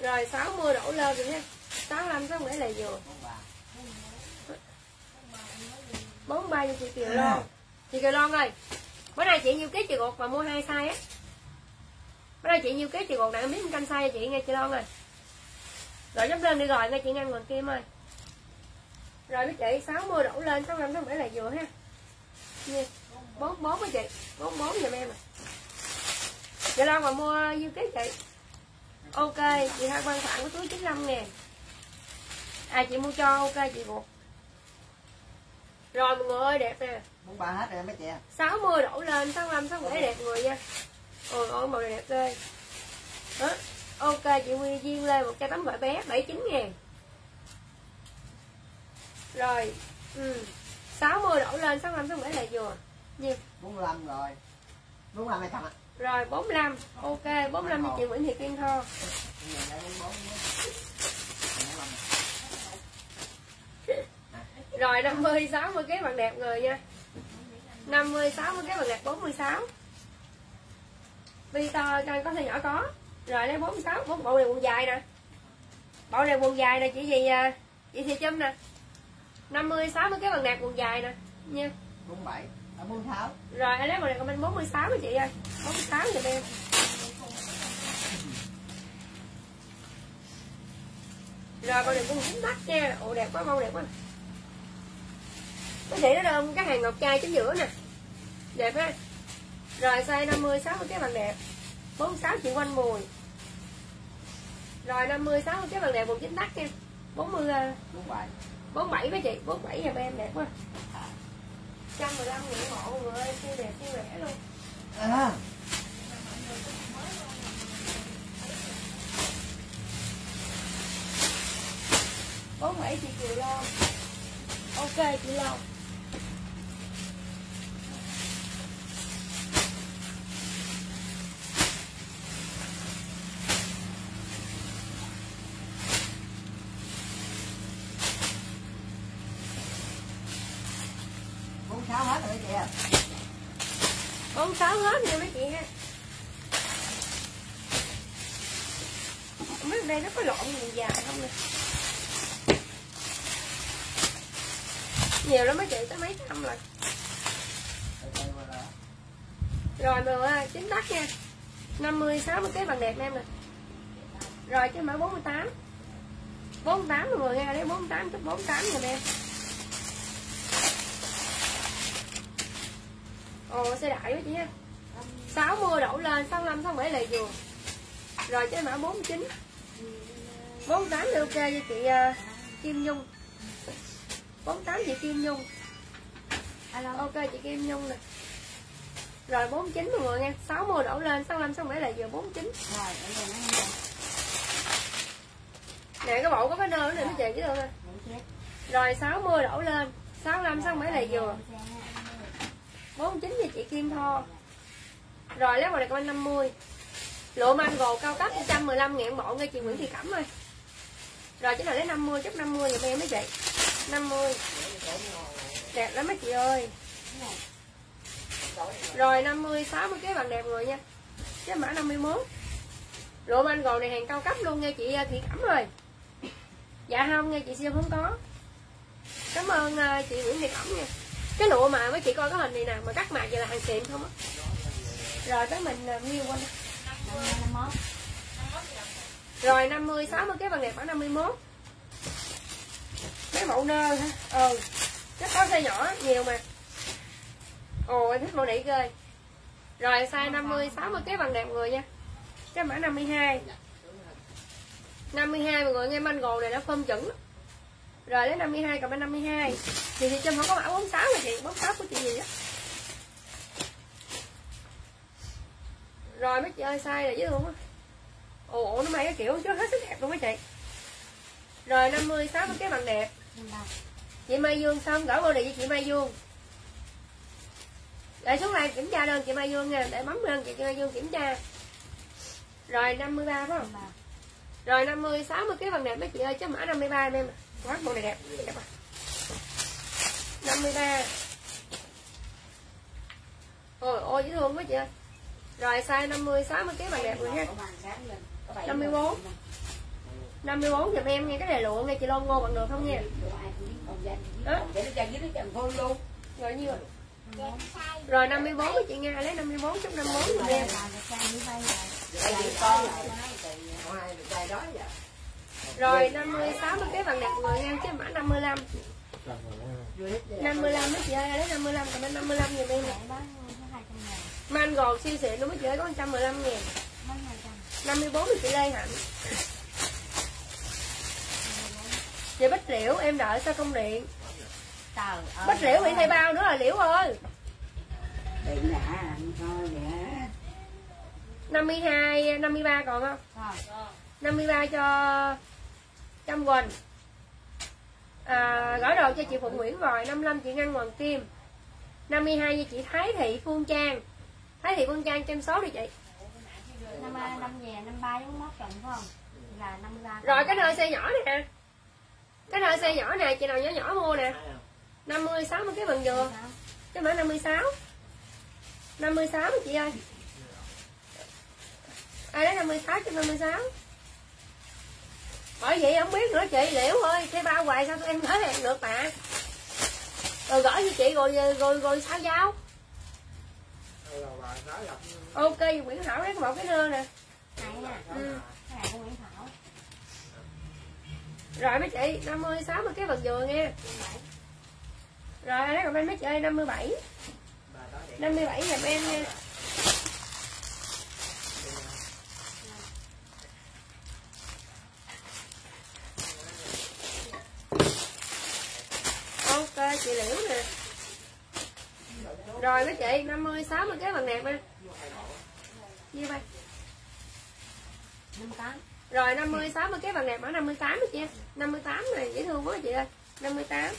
rồi 60 đổ lên rồi nha. 65 67 là vừa. 43 cho chị Kiều Loan. Chị Kiều Loan ơi bữa nay chị nhiêu ký chị gột và mua hai size á? Bữa nay chị nhiêu ký chị gột nặng miếng canh cho chị nghe chị Loan ơi rồi nhấp lên đi rồi nghe chị ngăn Hoàng Kim ơi rồi mấy chị 60 đổ lên 65 67 là vừa ha. Nha. 44 mấy chị 44 giùm em à. Chị Loan mà mua nhiêu ký chị? Ok chị hai quan khoản của túi 95 ngàn à chị mua cho ok chị ruột rồi mọi người ơi đẹp nè. Muốn ba hết rồi mấy chị 60 đổ lên 65 67 đẹp người nha ôi ôi màu này đẹp tươi đó ok chị Nguyên Duyên lên một cái tấm vải bé 79 ngàn. Rồi ừ. 60 đổ lên 65 67 là vừa. Nhiêu 45 rồi. 45 hay thằng ạ? Rồi 45 ok 45 cho chị Nguyễn Thị Kiên Tho Bây giờ lấy 44 nữa. 45. rồi 50 60 cái bằng đẹp người nha 50 60 cái bằng đẹp 46 Bi to cho có size nhỏ có. Rồi lấy 46 bốn bộ này quần dài nè. Bộ này quần dài nè chị gì à, chị thì châm nè. 50 60 cái bằng đẹp quần dài nè nha. 47 à, 46 rồi em lấy bộ này comment 46 với chị ơi. 46 giùm em. Rồi bộ này cũng dính mắt nha. Ồ đẹp quá bông đẹp quá. Cái chị nó đơn cái hàng ngọc trai chính giữa nè. Đẹp ha rồi size 50 60 cái bằng đẹp. 46 chị quanh mùi. Rồi 50 60 cái bằng đẹp quần chính tắc nha. 40 à, 47 47 với chị? 47 giùm em đẹp quá. 115 ngàn bộ người ơi siêu đẹp siêu rẻ luôn. À, bốn bảy chị kiều lo ok chị lo bốn sáu hết rồi mấy chị à không sáu hết nha mấy chị ha. Mấy đây nó có lộn gì dài không nè? Nhiều lắm mấy chị, tới mấy trăm rồi rồi mà à, chính tắc nha. 50 60 cái bằng đẹp em nè. Rồi chứ mã 48 48 rồi mọi người đấy 48 chút 48 giùm em ồ xe đại quá chị ha 60 đổ lên 65 67 là vừa. Rồi chứ mã 49 48 thì ok cho chị à, Kim Nhung. 48 chị Kim Nhung. Alo. Ok chị Kim Nhung nè. Rồi 49 mọi người nha. 60 đổ lên 65 67 là vừa 49 rồi nó nè cái bộ có cái nơ này mấy chị chứ không? À Những chết rồi 60 đổ lên 65 67 là vừa 49 cho chị Kim Tho. Rồi, lấy bộ này comment 50 lụa mango cao cấp 115 ngàn bộ, nghe chị Nguyễn Thị Cẩm ơi. Rồi chứ nào lấy 50 chút 50 giùm em mấy chị 50 đẹp lắm mấy chị ơi. Rồi 50 60 cái bằng đẹp rồi nha. Cái mã 51 lụa mango này hàng cao cấp luôn, nghe chị à, Thị Cẩm ơi. Dạ không, nghe chị siêu không có. Cảm ơn à, chị Nguyễn Thị Cẩm nha cái lụa mà mấy chị coi cái hình này nè, mà cắt mạc vậy là hàng xịn không á. Rồi tới mình à, nhiêu Miêu quanh rồi 50 60 cái bằng đẹp khoảng 51 mấy mẫu nơ hả? Ừ. Chắc có size nhỏ, nhiều mà. Ồ, em thích mẫu nỉ ghê. Rồi size 50 60 cái bằng đẹp người nha. Cái mã 52 52 mọi người nghe mango này nó phơm chuẩn lắm rồi lấy 52 cầm bên 52 thì thì trên không có mã 46 rồi chị. 46 của chị gì á? Rồi mấy chị ơi size là dễ thương á ồ nó may cái kiểu chứ hết sức đẹp luôn mấy chị. Rồi 50 60 cái bằng đẹp. Chị Mai Dương xong gửi body cho chị Mai Dương để xuống đây kiểm tra đơn chị Mai Dương nha. Để bấm đơn chị Mai Dương kiểm tra. Rồi 53 phải không? Năm ba rồi 50 60 cái bằng đẹp mấy chị ơi chứ mã 53 em em quá, bộ này đẹp. Đẹp à? 53 ôi ôi, dễ thương quá chị ơi. Rồi, size 50 60 cái bằng đẹp rồi ha 54 54 giùm em nghe cái này lụa nghe chị Loan Ngô bằng được không nha? Đó rồi, nhiêu rồi? rồi 54 của chị Nga, lấy 54 chút 54 giùm em rồi 50 60 cái bằng đẹp người ngang chứ mã 55 Chưa hết vậy. 55 mấy chị ơi lấy 55 còn bên 55 giùm em nè mango siêu xịn luôn mấy chị ơi có 115 ngàn 54 thì chị Lê Hạnh chị Bích Liễu em đợi sao không điện? Trời ơi Bích Liễu bị thay bao nữa là Liễu ơi. điện đã anh coi kìa 52 53 còn không? Rồi. 53 cho Trâm Quỳnh. À, Gửi đồ cho chị Phụng Nguyễn rồi 55 chị Ngân Hoàng Kim. 52 cho chị Thái Thị Phương Trang. Thái Thị Phương Trang trên số đi chị. Năm à, năm về năm ba giống mốt chồng phải không? Là năm ba. Rồi cái nồi xe nhỏ nè. Cái nồi xe nhỏ nè chị nào nhỏ nhỏ mua nè. 50 60 cái bằng dừa. Cái mã 56 56 chị ơi. Ai lấy 56 cho 56 Bởi vậy không biết nữa chị Liễu ơi Cái bao hoài sao tụi em nói hẹn được mà. Rồi gửi cho chị rồi rồi rồi sao giao? Ok Nguyễn Thảo lấy một cái nơ nè. Này nè ừ. cái này của Nguyễn Thảo. Rồi mấy chị 50 60 cái bằng dừa nghe. Rồi lấy comment mấy chị ơi 57 57 giùm em nha Ok chị Liễu nè. Rồi mấy chị 50 60 cái bằng nẹp nha Nhiêu bay Rồi 50 60 cái bằng nẹp mã 58 đó chị. 58 này dễ thương quá chị ơi. 58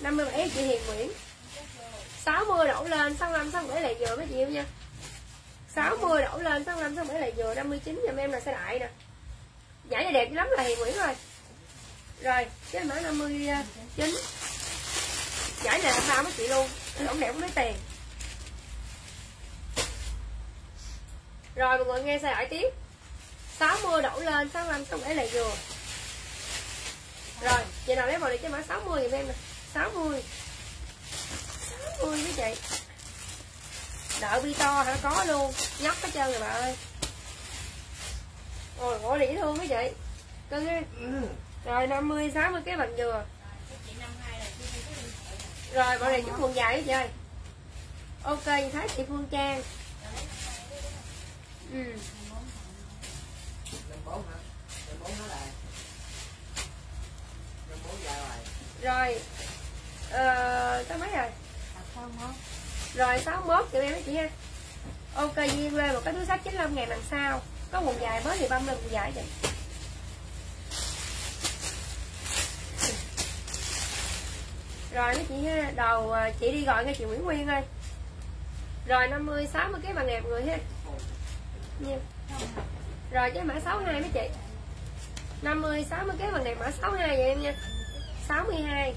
57 chị Hiền Nguyễn. 60 đổ lên 65 67 lại vừa mấy chị yêu nha. 60 đổ lên 65 67 lại vừa. 59 giùm em là xe đại nè. Giải này đẹp lắm là Hiền Nguyễn rồi rồi, cái mã 59 à, Giải này là sao mấy chị luôn? Không đẹp cũng lấy tiền. Rồi, mọi người nghe xe đại tiếp. 60 đổ lên 65 67 lại vừa. Rồi, chị nào lấy vào đi cho mã 60 giùm em nè. 60 60 với chị? Đợi bi to hả? Có luôn. Nhóc hết trơn rồi bà ơi. Ôi ngộ dễ thương với chị? Cưng ha rồi 50 60 cái bằng dừa. Rồi bọn này chút quần dài hết chơi. Ok, thấy chị Phương Trang. Ừ. Rồi Ờ Sao mấy rồi? Rồi 61 chị em mấy chị ha. Ok Duyên lên một cái túi sách 95 ngàn đằng sau. Có quần dài mới thì băm lên quần dài vậy. Rồi mấy chị ha Đầu ờ, chị đi gọi nghe chị Nguyễn Nguyên ơi Rồi 50 60 cái bằng đẹp người ha. Nha. Rồi cái mã 62 mấy chị. 50 60 cái bằng đẹp mã 62 vậy em nha. 62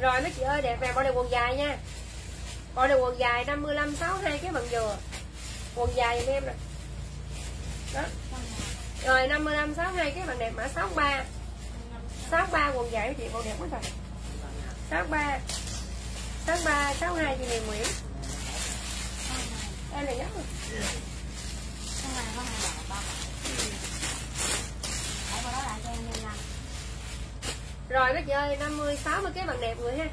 Rồi mấy chị ơi đẹp nè, bộ này quần dài nha. Bộ này quần dài 55 62 cái bằng dừa. Quần dài giùm em nè. Đó. Rồi 55 62 cái bạn đẹp mã 63 63 quần dài chị con đẹp quá trời. 63 63 62 chị Hiền Nguyễn. Đây là nhất rồi. Này Rồi các chị ơi 50 60 cái bạn đẹp người ha.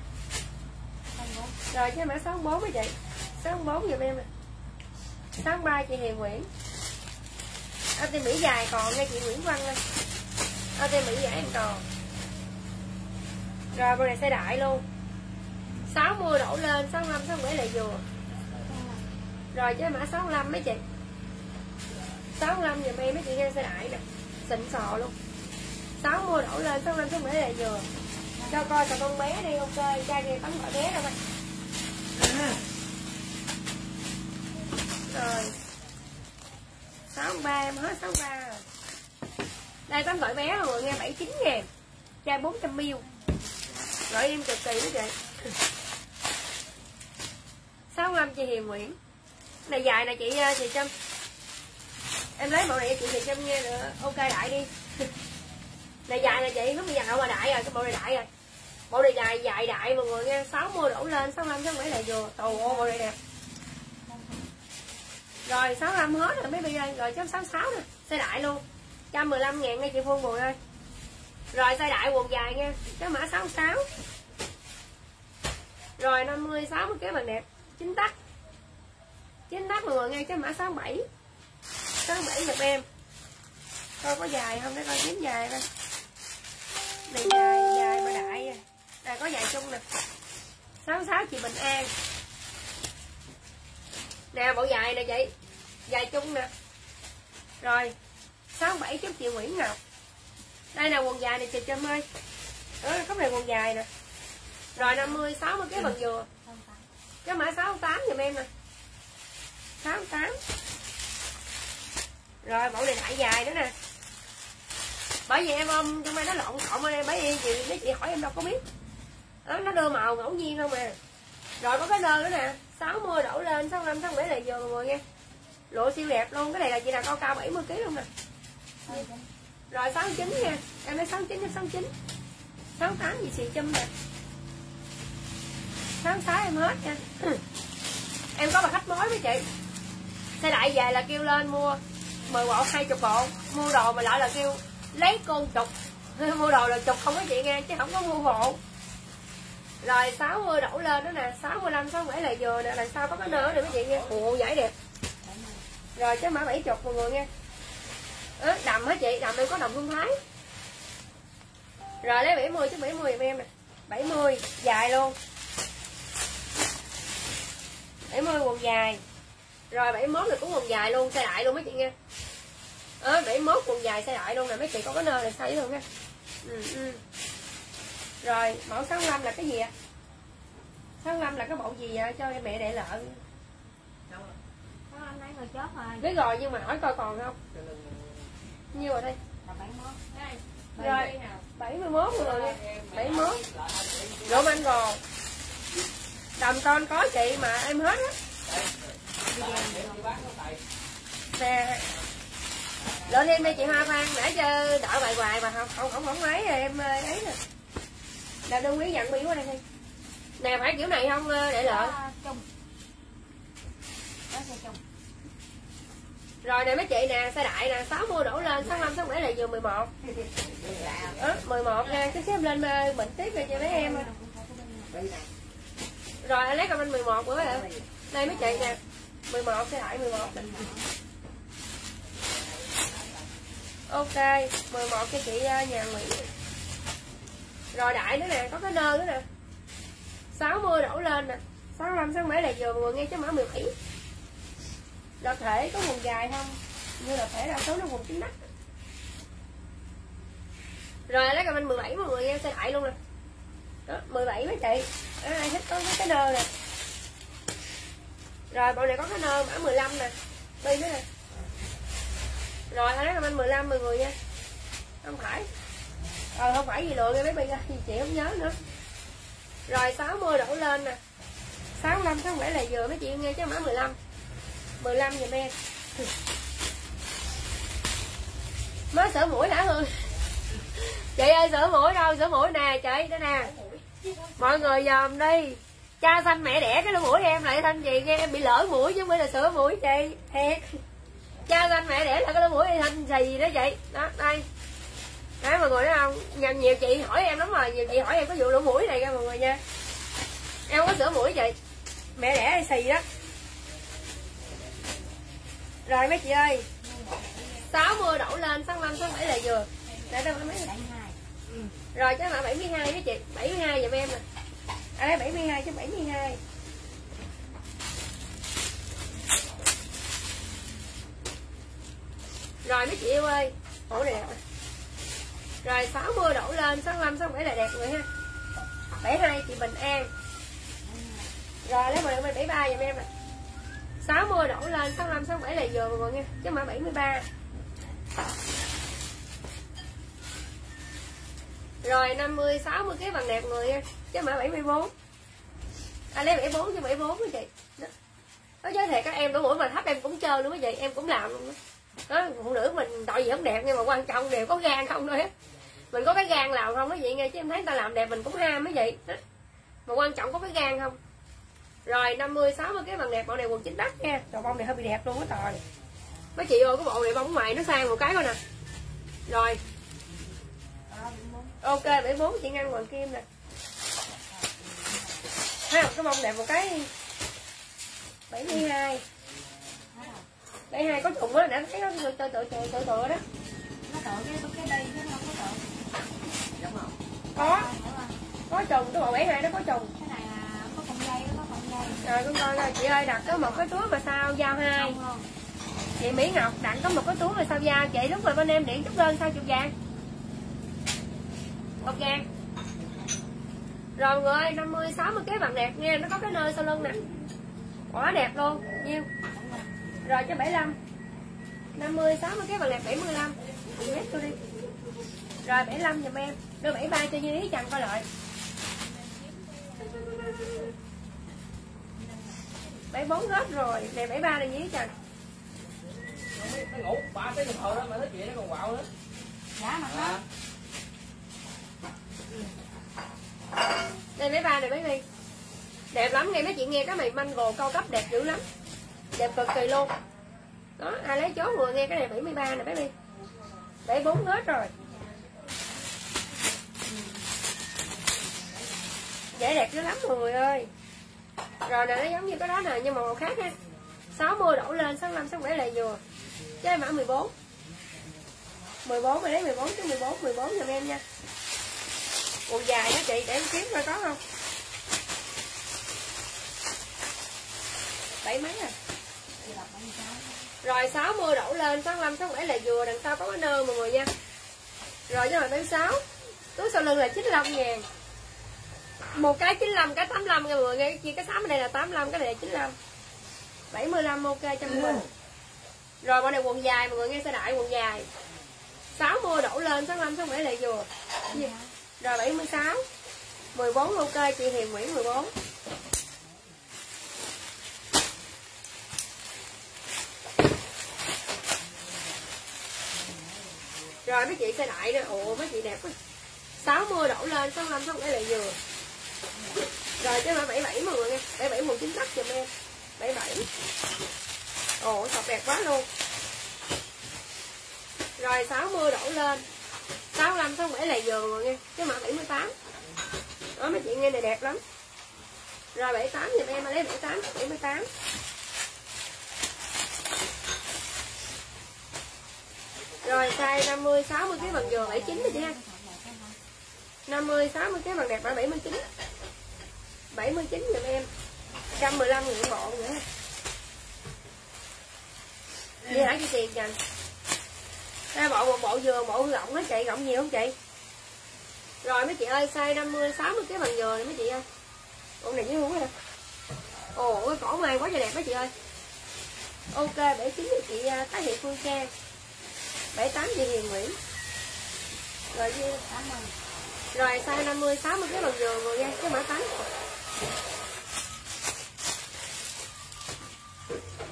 Rồi, cái mã 64 mấy chị. 64 giùm em nè 63 chị Hiền Nguyễn. Ờ, Ở tên Mỹ dài còn nha chị Nguyễn Văn ơi. Ờ, Ở tên Mỹ dài em còn. Rồi con này xe đại luôn. 60 đổ lên 65 67 lại vừa. Rồi, chứ mã 65 mấy chị? 65 giùm em mấy chị nghe xe đại nè. Xịn sò luôn. 60 đổ lên 65 67 lại vừa. Cho coi cho con bé đi, ok. Cha kia tấm gọi bé rồi mày rồi. 63 em hết 63 rồi Đây, có gọi bé rồi, nghe 79 ngàn. Chai 400ml Gọi em cực kỳ đó chị 65 chị Hiền Nguyễn. Này, dài nè chị ờ, chị Trâm. Em lấy bộ này cho chị chị Trâm nghe nữa. Ok, đại đi. Này, dài nè chị, Lúc bây giờ mà đại rồi, Cái bộ này đại rồi. Bộ này dài dài đại mọi người nghe 60 đổ lên 65 chứ không phải là vừa. Tù ô bộ này đẹp rồi 65 hết rồi, mấy bi ơi. Rồi, chấm 66 nè. Xe đại luôn. 115 ngàn nha chị Phương Bùi ơi. Rồi, xe đại quần dài nha. Cái mã 66 rồi 50 60 cái bằng đẹp. Chính tắc. Chính tắc mọi người nghe cái mã 67 67 giùm em coi có dài không? Để coi kiếm dài coi. Này, dài dài mà đại à. Đây có dài chung nè. 66 chị Bình An nè bộ dài nè chị dài chung nè. Rồi sáu bảy chút chị Nguyễn Ngọc đây là quần dài này chị Trâm ơi. Đó có này quần dài nè. Rồi 50 60 cái bằng dừa. Cái mã 68 giùm em nè. 68 rồi mẫu này đại dài nữa nè. Bởi vì em ôm trong đây nó lộn xộn ở đây bởi vì chị mấy chị hỏi em đâu có biết. Đó, nó đưa màu ngẫu nhiên không à rồi có cái nơ nữa nè 60 đổ lên 65 67 là vừa mọi người nghe lộ siêu đẹp luôn, cái này là chị nào cao cao 70 kg luôn nè. Rồi 69 nha, em nói 69 cho 69 68 gì xì chum nè. 66 em hết nha. Em có bà khách mới với chị. Xe đại về là kêu lên mua 10 bộ 20 bộ. Mua đồ mà lại là kêu lấy con chục. Mua đồ là chục không có chị nghe, chứ không có mua bộ rồi 60 đổ lên đó nè. 65 67 là vừa nè. Đằng sau có cái nơ nữa mấy chị nha. Ồ giải đẹp. Rồi cái mã 70 mọi người nha. Ớ đầm hả chị? Đầm em có đầm hương thái. Rồi lấy 70 chứ 70 giùm em nè. 70 dài luôn. 70 quần dài. Rồi 71 là cũng quần dài luôn xe đại luôn mấy chị nha. Ớ 71 quần dài xe đại luôn nè. Mấy chị có cái nơ này size luôn nha. Ừ, ừ rồi mẫu 65 là cái gì ạ? 65 là cái bộ gì ạ cho mẹ để lợn có anh lấy người chốt rồi. Rồi nhưng mà hỏi coi còn không? Nhiêu rồi đây? Là bảy mốt. Rồi 71 rồi nha 71 lỗ manh gò. Đầm con có chị mà em hết á. Nè. Lên em đi chị Hoa Phan nãy cho đợi bài hoài mà không không không không rồi em ấy nè là đơn quý dặn bi qua đây đi. Nè phải kiểu này không để lợn Có chung. Rồi nè mấy chị nè xe đại nè 60 đổ lên 65 67 là vừa 11 đó 11 nha cái xếp lên bệnh tiếp rồi cho mấy em. Rồi anh lấy comment 11 bữa rồi đây mấy chị nè 11 xe đại 11 ok 11 cho chị ờ, nhà Nguyễn rồi đại nữa nè có cái nơ nữa nè. 60 đổ lên nè. 65 67 là vừa mọi người nghe chứ mã 17 là thể có quần dài không? Như là thể đa số nó quần chính nách rồi lấy comment 17 mọi người nghe xe đại luôn nè. Đó 17 mấy chị. Đó, ai thích có cái nơ nè. Rồi bọn này có cái nơ mã 15 nè. Bi nữa nè. Rồi ai lấy comment 15 mọi người nha không phải ờ không phải gì lựa cái bé bi ra gì chị không nhớ nữa. Rồi 60 đổ lên nè. 65 67 là vừa mấy chị nghe chứ mã 15 15 giùm em mới sửa mũi đã hơn chị ơi, sửa mũi đâu, sửa mũi nè, chị đó nè. Mọi người dòm đi. Cha xanh mẹ đẻ cái lỗ mũi em lại thanh gì nghe, em bị lỡ mũi chứ không phải là sửa mũi chị. Thiệt. Cha xanh mẹ đẻ là cái lỗ mũi em thanh gì đó chị. Đó, đây đấy mọi người thấy không? Nhiều, nhiều chị hỏi em lắm rồi. Nhiều chị hỏi em có vụ lỗ mũi này ra mọi người nha. Em không có sửa mũi chị mẹ đẻ hay xì đó. Rồi mấy chị ơi. 60 đổ lên 65 67 là vừa. Để đâu mấy ừ. rồi chắc là 72 với chị. 72 giùm em nè. À đấy 72 chứ 72 rồi mấy chị yêu ơi. Ủa này đẹp rồi 60 đổ lên 65 67 là đẹp người ha. 72 chị Bình An. Rồi lấy một lượng 73 giùm em nè 60 đổ lên 65 67 là vừa mọi người nha chứ mã 73 rồi 50 60 cái bằng đẹp người nha chứ mã 74 à lấy 74 chứ 74 với chị. Đó. nói giới thiệt các em đổ mũi mà thấp em cũng chơi luôn mấy chị em cũng làm luôn đó, đó phụ nữ mình tội gì không đẹp nhưng mà quan trọng đều có gan không thôi á mình có cái gan làm không? Mấy chị nghe chứ em thấy người ta làm đẹp mình cũng ham mấy đó. mà quan trọng có cái gan không? Rồi 50 60 cái bằng đẹp bộ này quần chính đất nha. Rồi bông này hơi bị đẹp luôn á trời. Mấy chị ơi cái bộ này bông mày nó sang một cái coi nè. Rồi. Ok 74 chị ngăn hoàng kim nè. Thấy không cái bông đẹp một cái. 72 72 có trùng á đã thấy nó tự tự tự tự tự tự đó. Nó tự cái cái đây chứ không có tự giống không có. Có trùng cái bộ 72 nó có trùng. Cái này là có cọng dây nó có cọng dây. Rồi con coi coi. Chị ơi đặt có một cái túi mà sao giao hai? Chị Mỹ Ngọc đặt có một cái túi mà sao giao? Chị lúc mà bên em điện chút đơn sao chục vàng? Một vàng. Rồi người ơi 50 60 cái bằng đẹp nha nó có cái nơi sau lưng nè. Quá đẹp luôn. Nhiêu? Rồi cho 75 50 60 cái bằng đẹp 75 chị hết tôi đi rồi 75 giùm em. Đưa 73 cho Duy Ý Trần coi lại. 74 hết rồi. Này 73 này Duy Ý Trần nó ngủ ba tiếng đồng hồ đó mà nói chuyện nó còn quạo nữa. Giá mặt đó đây mấy ba này mấy đi đẹp lắm nghe mấy chị nghe cái mày mango cao cấp đẹp dữ lắm. Đẹp cực kỳ luôn. Đó ai lấy chốt vừa nghe cái này 73 này mấy đi 74 hết rồi dễ đẹp dữ lắm mọi người ơi. Rồi nè, nó giống như cái đó nè, nhưng mà màu khác ha. 60 đổ lên 65 67 là vừa. Chứ em mã 14 14 mà lấy 14 chứ 14 14 giùm em nha. Quần dài đó chị, để em kiếm coi có không? Bảy mấy à? Rồi 60 đổ lên 65 67 là vừa, đằng sau có cái nơ mọi người nha. Rồi cho rồi 76 túi sau lưng là 95 ngàn một cái 95 cái 85 nha mọi người chia cái sám ở đây là 85 cái này là 95 75 ok trăm nghìn rồi, bọn này quần dài, mọi người nghe xe đại, quần dài. 60 đổ lên 65 67 là vừa. Gì? rồi 76 14 ok, chị Hiền Nguyễn 14 rồi, mấy chị xe đại nữa. Ồ mấy chị đẹp quá. 60 đổ lên 65 67 là vừa rồi chứ mã 77 mọi người nha 77 màu chính tắc giùm em. 77 ồ sọc đẹp quá luôn. Rồi 60 đổ lên. 65 67 là vừa mọi người nha chứ mã 78 đó, mấy chị nghe này đẹp lắm. Rồi 78 giùm em lấy 78 78 rồi, size 50 60 cái bằng vừa 79 rồi chị ha 50 60 cái bằng đẹp là 79 79 giùm em. 115 nghìn bộ nữa. Đi hả chị tiền dành hai bộ một bộ vừa bộ rộng hết chị rộng nhiều không chị? Rồi mấy chị ơi size 50 60 cái bằng vừa này mấy chị ơi. Con này với không nè. Ồ cái cổ mai quá trời đẹp mấy chị ơi. Ok để chính cho chị à, Thái Phương Trang. 78 chị Hiền Nguyễn. Rồi chị Cảm ơn rồi size 50 60 cái bằng giường rồi nha cái mã tánh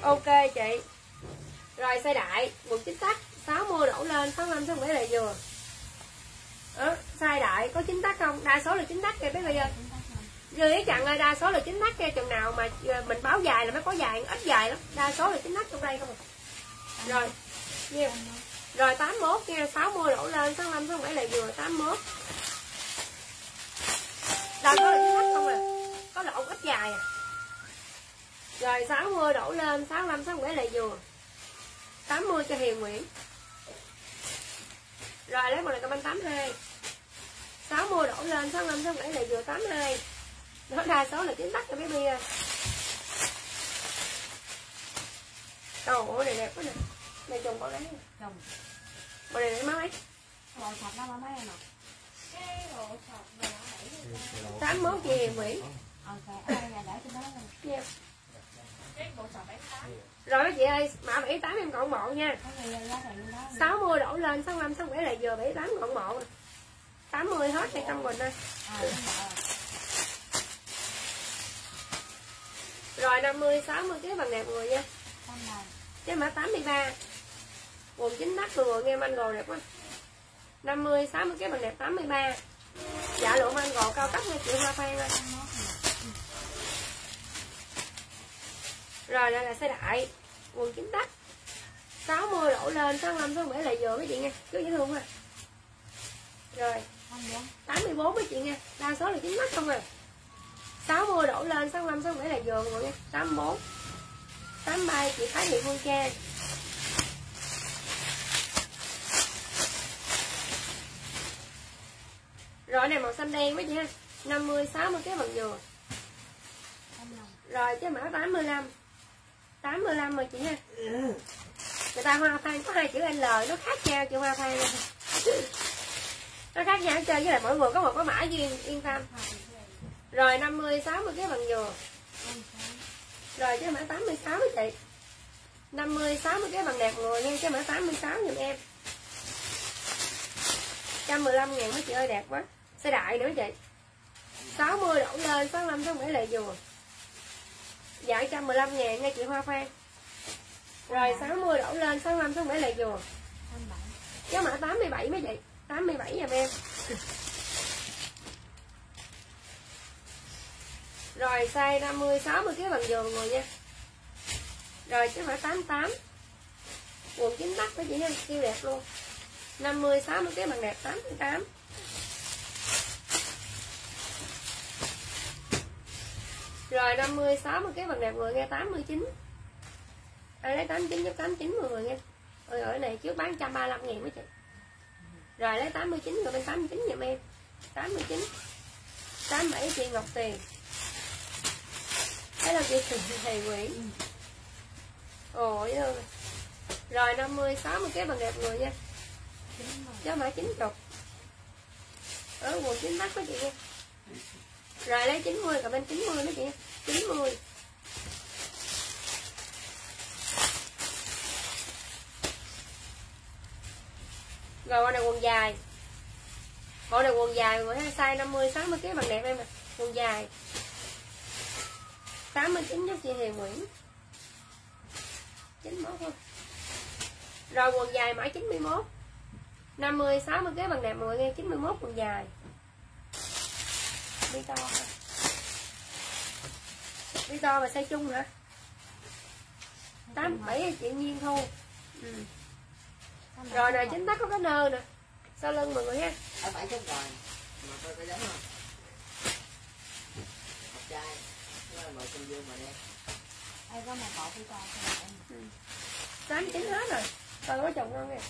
ok chị rồi size đại quần chính tắc 60 đổ lên 65 67 là vừa đó, size đại có chính tắc không đa số là chính tắc kìa bé bây giờ chúng Như ý chặn ơi, đa số là chính tắc kìa chừng nào mà ờ, mình báo dài là mới có dài, ít dài lắm. Đa số là chính tắc trong đây không à. Rồi, nhiêu? Rồi 81 nha, 60 đổ lên, 65, 67 là vừa 81. Là chính tắc không à. Có lộn ít dài à. Rồi 60 đổ lên, 65, 67 là vừa. 80 cho Hiền Nguyễn. Rồi lấy một này comment 82. 60 đổ lên, 65, 67 là vừa 82 nó đa số là chính tắc cho bé bia Trời ơi, này đẹp quá nè Này chồng con gái nè. chồng Bộ này lấy mấy bộ sạch nó là mấy em ạ cái bộ sạch là bảy 81 chị Hiền Nguyễn ok đó chị ơi, mã 78 em còn bộ nha. 60 đổ lên, 65, 67 là vừa 78 còn bộ 80 hết này trong mình ơi? Rồi 50, 60 cái bằng đẹp người nha. Cái mã 83 Quần chính đắt vừa người nghe mango đẹp quá. 50, 60 cái bằng đẹp 83 Dạ lượng mango cao cấp nha chị Hoa Phan ơi rồi Rồi đây là xe đại Quần chính tắc. 60 đổ lên 65, 67 là vừa mấy chị nha cứ dễ thương à Rồi 84 mấy chị nha đa số là chính mắt không à. 60 đổ lên 65 67 là mọi người nha 84 83 chị Thái Thị Phương Trang. Rồi này màu xanh đen mấy chị ha. 50 60 cái bằng dừa rồi cái mã 85 85 rồi chị ha. Người ta hoa phan có hai chữ L, nó khác nhau chị hoa phan nó khác nhau chơi với lại mỗi người có một cái mã riêng, yên tâm. Rồi 50 60 cái bằng dừa rồi cái mã 86 đó chị. 50 60 cái bằng đẹp người nha, cái mã 86 giùm em. 115 ngàn mấy chị ơi, đẹp quá xe đại nữa chị 60 đổ lên 65 67 là dừa dạ 115 ngàn nha chị Hoa Phan. Rồi 60 đổ lên 65 67 là 87 cái mã 87 mấy chị 87 giùm em? Rồi size 50 60 cái bằng giường rồi nha. Rồi cái mã 88 quần chính tắc đó chị nha siêu đẹp luôn. 50 60 cái bằng đẹp 88 rồi 50 60 cái bằng đẹp người nghe 89 ai lấy 89 cho 89 mọi người nha Ôi ở này trước bán 135 ngàn mấy chị. Rồi lấy 89 rồi bên 89 giùm em. 89 87 chị Ngọc Tiền Đấy là chị? Thầy Nguyễn. Ôi ơi Rồi 50 60 cái bằng đẹp người nha. 90 Giá mã 90 Ở quần 9 tắc mấy chị nha rồi, lấy 90 cả bên 90 mấy chị. 90 Rồi con này quần dài. Con này quần dài mọi thấy size 50 60 kg bằng đẹp em nè Quần dài. 89 cho chị Hiền Nguyễn. 91 thôi. Rồi, quần dài mã 91 50 60 kg bằng đẹp, mọi người nghe 91 quần dài. Đi to hả? Đi to mà size chung hả? 87 chị Nhiên thôi. Ừ. Rồi nè chính tắc có cái nơ nè. Sau lưng mọi người ha. Ở bảy chục rồi mà tôi có giống không? Học trai nó là màu xanh dương mà đen Ai có một bộ phi to cho em. Tám chín hết rồi. Coi có chồng không nè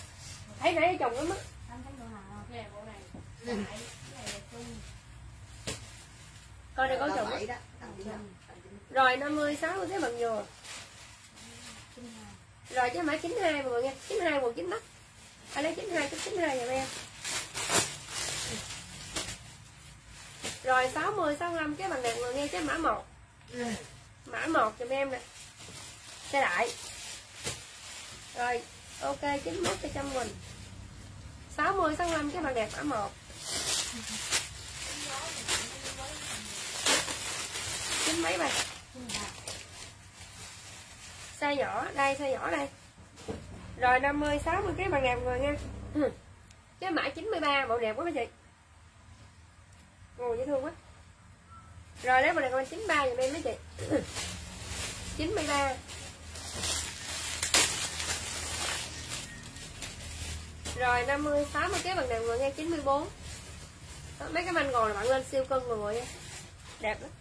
Thấy nãy chồng lắm á. Anh thấy bộ nào không? cái này bộ này. Cái này là chung Coi này có chồng. Đó Rồi 56 thế bằng dừa 92 Rồi cái mã 92 mọi người nha 92 quần 9 mắt Ai lấy 92 chút 92 giùm em Rồi 60 65 cái bằng đẹp mọi người nghe cái mã 1 Mã 1 giùm em nè. Xe đại. Rồi, ok 91 cho trăm mình 60 65 cái bằng đẹp mã 1 Chín mấy 93 size nhỏ đây size nhỏ đây. Rồi 50 60 cái bằng đẹp rồi nha. Cái mã 93 bộ đẹp quá mấy chị. Ồ dễ thương quá. Rồi lấy bộ này con 93 giùm em mấy chị. 93 rồi 50 60 cái bằng đẹp rồi nha 94 Đó, mấy cái manh gòn là bạn lên siêu cân rồi nha đẹp lắm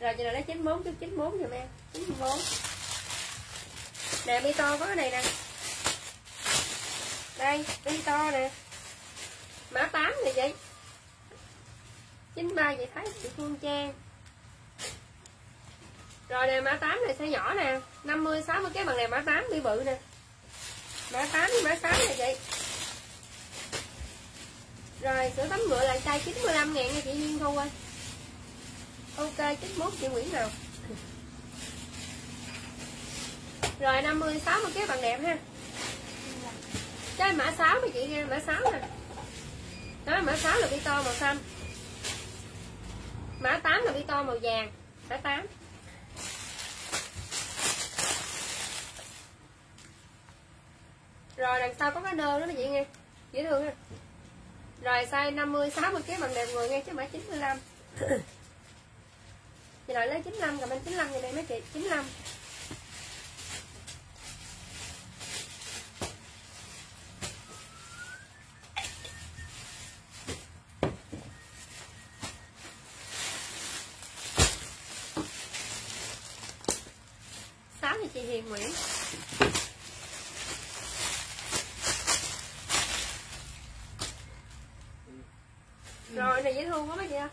rồi chị nào lấy 94 chút 94 giùm em. 94 nè, mi to có cái này nè. Đây, mi to nè. Mã 8 này vậy. 93 vậy thấy chị Phương Trang. Rồi nè, mã 8 này sẽ nhỏ nè. 50 60 cái bằng này mã 8 bị bự nè. Mã 8 mã 6 này chị rồi, sữa tắm ngựa là chai 95 ngàn nha chị Duyên Thu ơi ok 91 chị Nguyễn nào? Rồi 50 60 cái bạn đẹp ha. Cái mã 6 mấy chị nghe mã 6 nè. Đó, mã 6 là bi to màu xanh. Mã 8 là bi to màu vàng. Mã 8 rồi, đằng sau có cái nơ đó mấy chị nghe. Dễ thương ha. Rồi, size 50 60 cái bằng đẹp người nghe chứ mã 95 chị nội lấy 95 cầm anh 95 giùm em mấy chị 95 chị Hiền Nguyễn rồi này dễ thương quá mấy chị ơi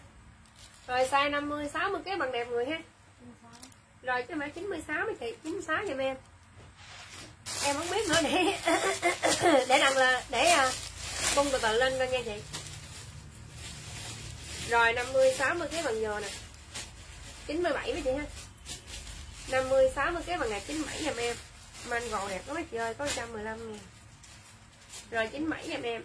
rồi size 50 60 bằng đẹp người ha. Rồi cái mã 96 mấy chị 96 giùm em. Em không biết nữa để để làm là để à, bung từ từ lên coi nha chị. Rồi 50 60 cái bằng giờ nè. 97 mấy chị ha. 50 60 cái bằng ngày 97 giùm em. Mang gòn đẹp có mấy chị ơi, có 115 ngàn rồi 97 giùm em.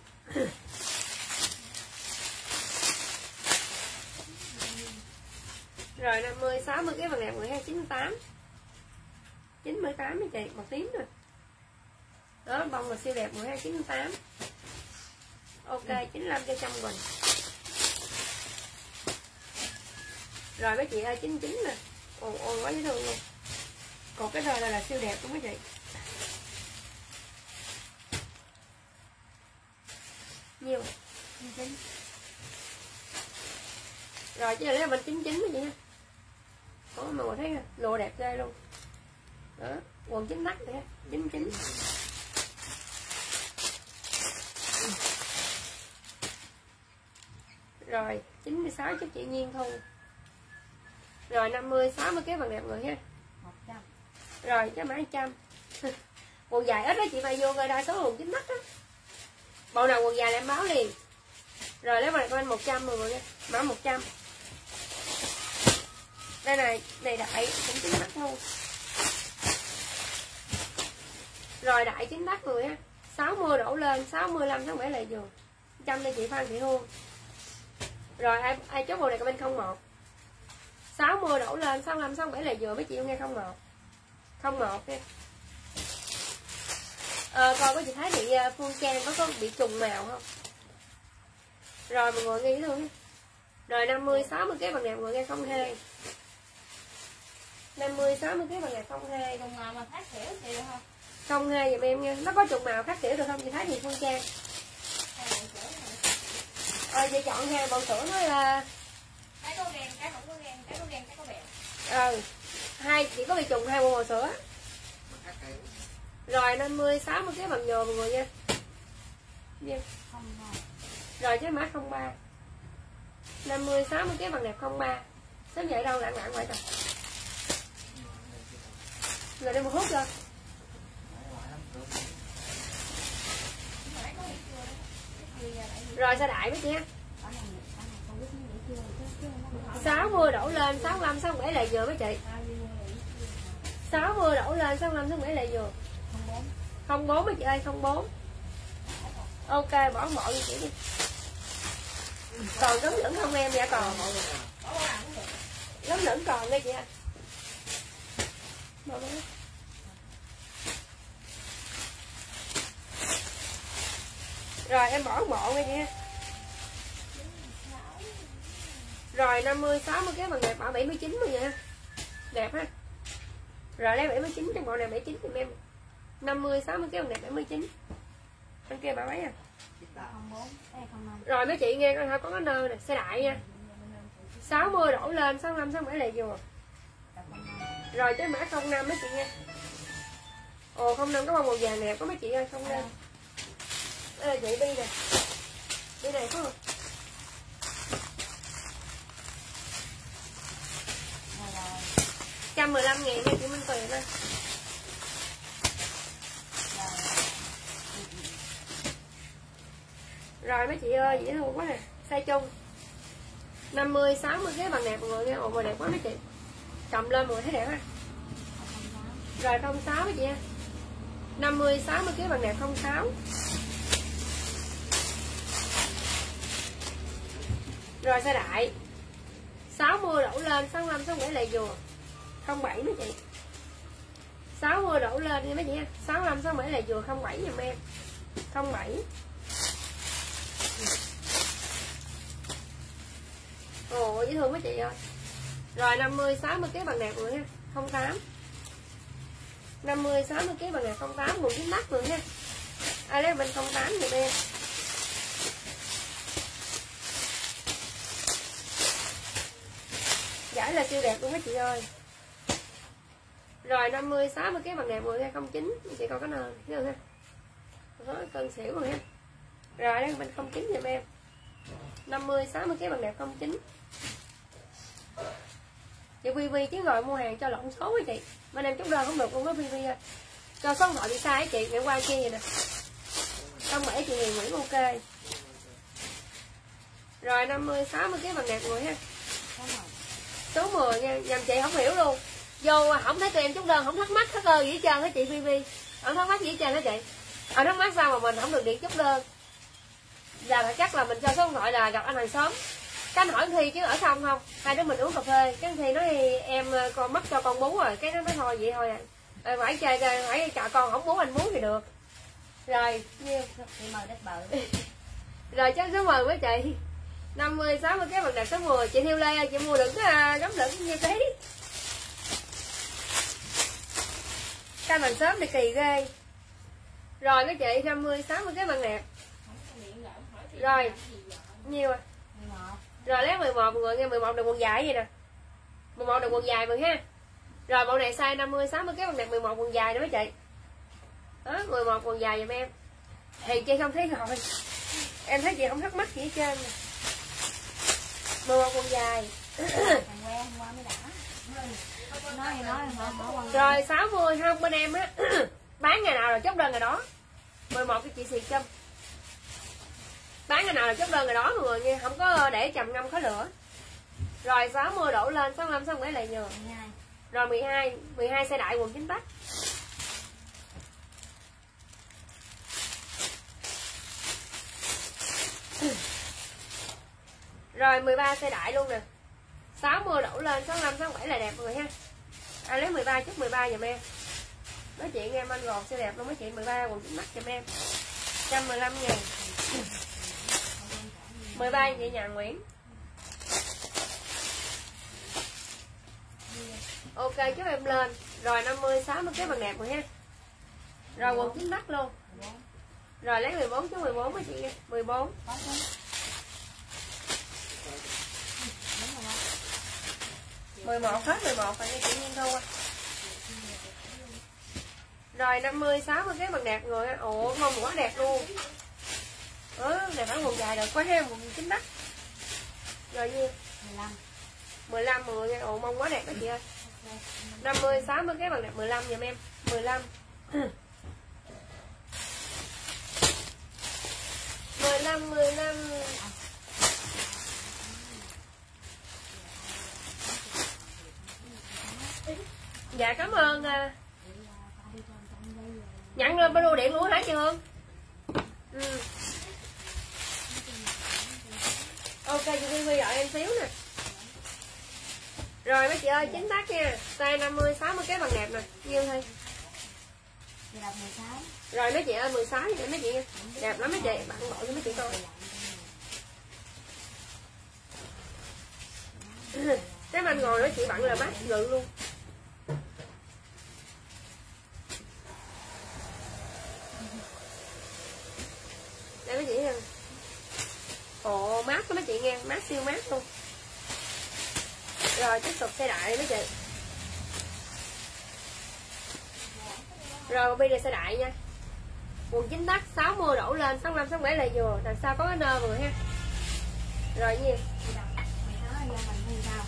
Rồi 50 60 cái bằng đẹp 12 98 98 mấy chị một tím rồi đó bông là siêu đẹp 12 98 ok 95 cho trăm quỳnh rồi mấy chị ơi 99 nè. Ồn ồn quá dễ thương luôn. Còn cái đời này là siêu đẹp của mấy chị. Nhiều. rồi chứ là bên 99 mấy chị nha có mà mọi thấy lùa đẹp ghê luôn. Đó quần chính nách nè 99 rồi 96 cho chị Nhiên Thu. Rồi 50 60 cái bằng đẹp người ha. 100 rồi cho mã trăm. Quần dài ít đó chị phải vô coi đa số quần chính mắt á. Bộ nào quần dài là em báo liền. Rồi lấy bài con 100 rồi nha. Mã 100 đây này này đại cũng chính mắt luôn. Rồi đại chính mắt rồi ha 60 đổ lên 65 tháng 7 lại giường trăm cho chị Phan Thị Hương. Rồi ai ai chốt bộ này comment không một. 60 đổ lên 65 67 là vừa với chị nghe không một. Không một nha. Ờ, coi có chị thấy bị ờ, phương trang có có bị trùng màu không? Rồi mọi người nghe thương rồi 50 60 cái bằng đẹp mọi người nghe không hai 50 60 cái bằng đẹp không hai. Cùng nào mà xỉu thì được không? không hai giùm em nha. Nó có trùng màu khác kiểu được không? Chị thấy thì phương trang. Ờ chị chọn hai bộ sữa nó là Cái có đen, cái không có đen, cái có đen, cái có bẹo. ờ hai chỉ có bị trùng hai bộ màu sữa. Khác rồi 50 60 cái bằng nhồi mọi người nha. Nha. Rồi. cái mã 03 50 60 cái bằng đẹp 03 sớm dậy đâu lặng lặng vậy rồi rồi đây một hút rồi Nhưng mà lấy có bị chưa đấy. Cái kia lại bị- rồi sao đại Giờ chị một hút này, Rồi sao đại biết nó bị 60 đổ lên 65 67 lại vừa mấy chị. 60 đổ lên 65 67 lại vừa. Không bốn. 04 mấy chị ơi 04 ok bỏ mọi đi chị đi. Còn giống lửng không em dạ còn. Bỏ giống lửng còn đây chị ơi Bỏ đó. rồi, em bỏ bộ nghe chị rồi 50 60 cái bằng đẹp, bỏ 79 rồi nha. Đẹp ha. Rồi, lấy 79 trong bộ này 79 thì em 50 60 cái bằng đẹp 79 anh kia bà mấy à? Rồi, mấy chị nghe coi, thôi, có cái nơ nè, xe đại nha. 60 đổ lên 65 67 là vừa rồi tới mã 05 mấy chị nha. Ồ 05 có bông màu vàng đẹp có mấy chị ơi 05 đây là chị bi nè. Bi này có không? Rồi rồi. 115 ngàn nha chị Minh Tuyền ơi. Rồi mấy chị ơi, dễ thương quá nè. Size chung 50 60 cái bằng đẹp mọi người nha. Ồ mà đẹp quá mấy chị cầm lên mùi người thấy đẹp ha rồi 06 chị nha. 50 60 kg bằng đẹp 06 rồi xe đại? 60 đổ lên 65 67 lại dừa 07 mấy chị 60 đổ lên nha mấy chị 65 67 lại dừa 07 giùm em. 07 Ồ, dễ thương mấy chị ơi. Rồi 50 60 kg bằng đẹp rồi nha 08 50 60 kg bằng đẹp 08 nguồn chính đắt rồi nha Ai lấy bên 08 giùm em Giải là siêu đẹp luôn các chị ơi. Rồi 50 60 kg bằng đẹp mọi nha 09 chị còn có nền thấy ha? Đó, cần xỉu rồi ha. Rồi đây bên 09 giùm em 50 60 kg bằng đẹp 09 chị vv chứ rồi mua hàng cho lộn số với chị. Bên em chút đơn không được luôn đó vv ơi. Cho số điện thoại bị sai chị ngày qua kia vậy nè. Không bảy chị Hiền Nguyễn ok. Rồi 50 60 cái bằng đẹp người ha. Số 10 nha nhầm chị không hiểu luôn. Vô không thấy tụi em chút đơn không thắc mắc hết cơ gì hết trơn á chị vivi, không thắc mắc gì hết trơn á chị. Ở thắc mắc sao mà mình không được điện chút đơn. Là phải chắc là mình cho số điện thoại là gặp anh hàng xóm cái anh hỏi thi chứ ở xong không? Hai đứa mình uống cà phê. Cái thi nói em ờ, con mất cho con bú rồi. Cái nó nói thôi vậy thôi à. Ờ, phải chơi ờ, phải chợ con không bú anh bú thì được. Rồi. Rồi chắc số 10 với chị 50 60 cái bằng đẹp số 10 chị Thiêu Lê chị mua được ờ, cái gấm lửng như thế Cái bằng sớm thì kỳ ghê. Rồi cái chị 50 60 cái bằng đẹp rồi. Nhiều à rồi lấy 11 mọi người nghe 11 được quần dài vậy nè. 11 được quần dài mà ha. Rồi bộ này size 50 60 cái bằng đẹp 11 quần dài nữa mấy chị. Đó 11 quần dài giùm em. Thì chị không thấy rồi. Em thấy chị không thắc mắc gì hết trơn. nè 11 quần dài. Rồi 60 không bên em á bán ngày nào là chốt đơn ngày đó. 11 cái chị xì châm bán ngày nào là chốt đơn người đó mọi người nha không có để chầm ngâm khói lửa. Rồi 60 đổ lên 65 67 lại nhường. Rồi 12 12 xe đại quần chính tắc Rồi 13 xe đại luôn nè. 60 đổ lên 65 67 là đẹp mọi người ha. À, lấy 13 chút 13 dùm em. Nói chuyện em anh gọt xe đẹp luôn Nói chuyện 13 quần chính mắt dùm em. 115 ngàn. 13 vậy nhà Nguyễn. Ok, chúc em lên. Rồi 50 60 cái bằng đẹp rồi ha. Rồi quần chính mắt luôn. Rồi lấy 14 chú 14 với chị nha 14 11 hết 11 phải nha chị Nhiên thu Rồi 50 60 cái bằng đẹp người ha Ồ quá, đẹp luôn. Ờ, này phải quần dài được quá ha quần chính mắt Rồi nhiêu 15 15 mọi người nha Ồ mong quá đẹp đó chị ơi. 50 60 cái bằng đẹp 15 giùm em 15 15 15 Dạ cảm ơn à. Nhận lên bao điện luôn hả chị Hương? Ừ. Ok chị Vi gọi em xíu nè. Rồi mấy chị ơi chính tác nha. Size 50 60 cái bằng đẹp nè. Nhiêu thôi? Chị đọc 16 Rồi mấy chị ơi 16 vậy mấy chị Đẹp lắm mấy chị. Bạn gọi cho mấy chị coi. Cái anh ngồi nói chị bạn là mát ngự luôn. Đây mấy chị nha Ồ mát đó mấy chị nghe Mát siêu mát luôn. Rồi tiếp tục xe đại đi mấy chị. Rồi bi giờ xe đại nha. Quần chính tắc 60 đổ lên 65 67 là vừa. Đằng sau có cái nơ vừa ha? Rồi nhiêu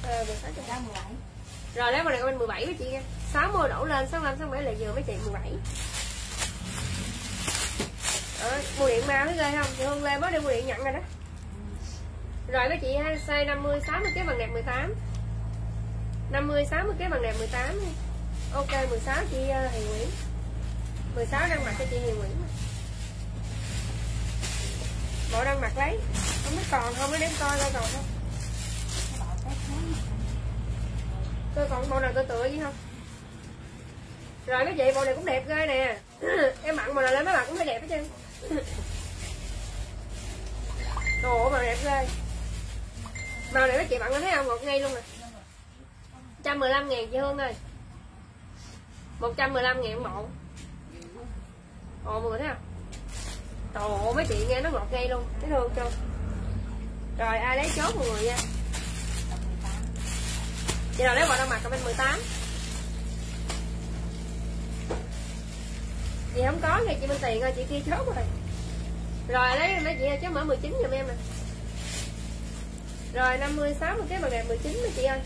Ờ, Rồi. Lấy vào này bên 17 mấy chị nha. 60 đổ lên 65 67 là vừa mấy chị 17 Đó, mua điện mau thấy ghê không? Chị Hương Lê mới đi mua điện nhận rồi đó rồi mấy chị ha size 50 60 cái bằng đẹp 18 50 60 cái bằng đẹp 18 đi. Ok 16 chị uh, Hiền Nguyễn. 16 đang mặc cho chị Hiền Nguyễn. Bộ đang mặc lấy. Không biết còn không nó đem coi coi còn không. Tôi còn bộ nào tôi tựa gì không? Rồi mấy chị bộ này cũng đẹp ghê nè. Em mặc bộ nào lên mấy bạn cũng thấy đẹp hết trơn. Đồ mà đẹp ghê. Màu này nó chị bạn có thấy không? Ngọt ngay luôn nè. 115 ngàn chị Hương ơi. 115 ngàn bộ. Ồ mọi người thấy không? Trời ơi mấy chị nghe nó ngọt ngay luôn. Thấy thương chưa? Rồi ai lấy chốt mọi người nha. Chị nào lấy bộ đang mặc comment 18 chị không có nghe chị bên tiền rồi chị kia chốt rồi. Rồi lấy mấy chị ơi, chốt mở 19 giùm em nè rồi 50 60 cái bằng đẹp 19 đó chị ơi.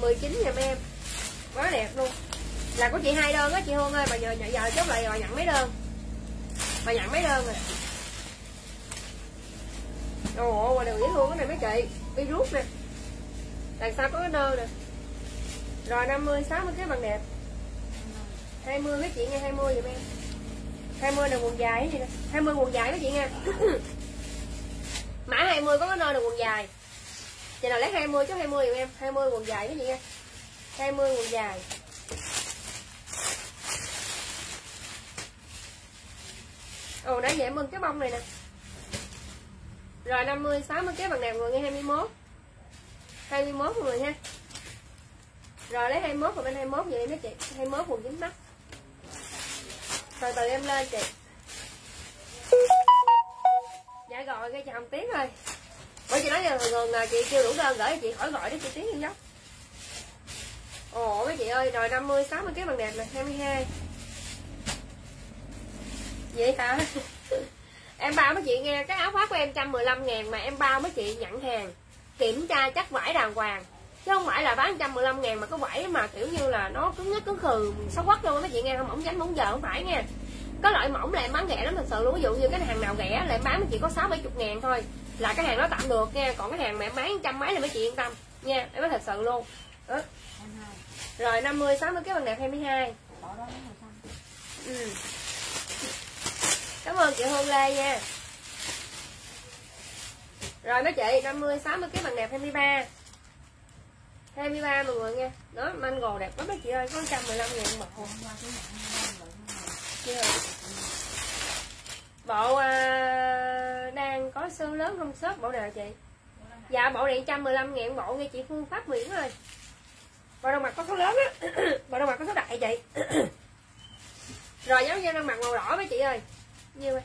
19 giùm em. Quá đẹp luôn. Là của chị hai đơn á chị Hương ơi mà giờ giờ, giờ chốt lại rồi nhận mấy đơn? Mà nhận mấy đơn rồi? Ồ mà đừng dễ thương cái này mấy chị. Virus nè. Đằng sau có cái nơ nè. Rồi 50 60 cái bằng đẹp. 20 mấy chị nghe 20 giùm em. 20 là quần dài cái gì nè. 20 quần dài mấy chị nghe mã 20 có cái nơi là quần dài. Chị nào lấy 20 chứ 20 dùm em 20 quần dài cái gì nha 20 quần dài. Ồ nãy giờ em ưng cái bông này nè. Rồi 50, 60 cái bằng đẹp người nghe 21 21 mọi người ha. Rồi lấy 21 và bên 21 vậy em đó chị. 21 quần dính mắt. Từ từ em lên chị. Dạ gọi cái chồng tiếng rồi Bởi chị nói là thường thường là chị chưa đủ đơn gửi chị khỏi gọi đó chị tiếng như dốc Ồ mấy chị ơi rồi 50, 60 cái bằng đẹp này 22 vậy hả? Em bao mấy chị nghe cái áo khoác của em 115 ngàn mà em bao mấy chị nhận hàng kiểm tra chắc vải đàng hoàng. Chứ không phải là bán 115 ngàn mà có vải mà kiểu như là nó cứng nhất cứng khừ xấu quắc luôn mấy chị nghe không? Ổng tránh mỏng giờ không phải nha có loại mỏng là em bán rẻ lắm thật sự luôn. Ví dụ như cái hàng nào rẻ là em bán chỉ có sáu bảy chục ngàn thôi. Là cái hàng đó tạm được nha. Còn cái hàng mà em bán trăm mấy là mấy chị yên tâm nha. Em nói thật sự luôn. Đó. rồi 50 60 cái bằng đẹp 22 ừ. Cảm ơn chị Hương Lê nha. Rồi, mấy chị 50 60 cái bằng đẹp 23 23 mọi người nha. Đó, mango đẹp lắm mấy chị ơi. Có 115 ngàn một hôm qua cái nhận lượng chưa? Bộ à, đang có sơ lớn không shop bộ nào chị? Dạ bộ này 115 ngàn bộ nghe chị Phương Pháp Nguyễn ơi bộ đầu mặt có số lớn á. Bộ đầu mặt có số đại chị rồi giáo viên đang mặc màu đỏ với chị ơi. Nhiêu ơi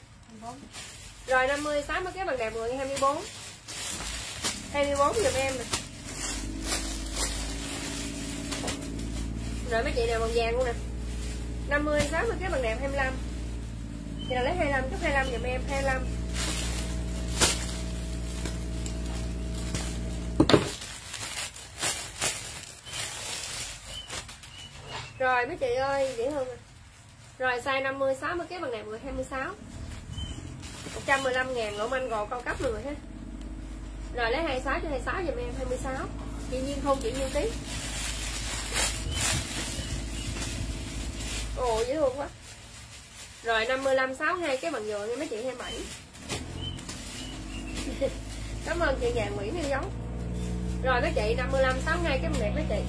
rồi 50 60 cái bằng đẹp người 24 24 giùm em nè. Rồi mấy chị đều bằng vàng luôn nè. 50 60 cái bằng đẹp 25 thì là lấy 25 chút 25 giùm em 25 Rồi, mấy chị ơi, dễ hơn rồi. Rồi, size 50 60 cái bằng đẹp người 26 115 ngàn, lỗ manh gò cao cấp rồi ha. Rồi, lấy 26 cho 26 giùm em 26 Chị Nhiên không chị Nhiên tí. Ồ, dễ thương quá. Rồi 55 62 cái bằng dừa nha, mấy chị 27 Cảm ơn chị nhà Nguyễn yêu Giống Rồi, mấy chị 55 62 cái bằng đẹp mấy chị?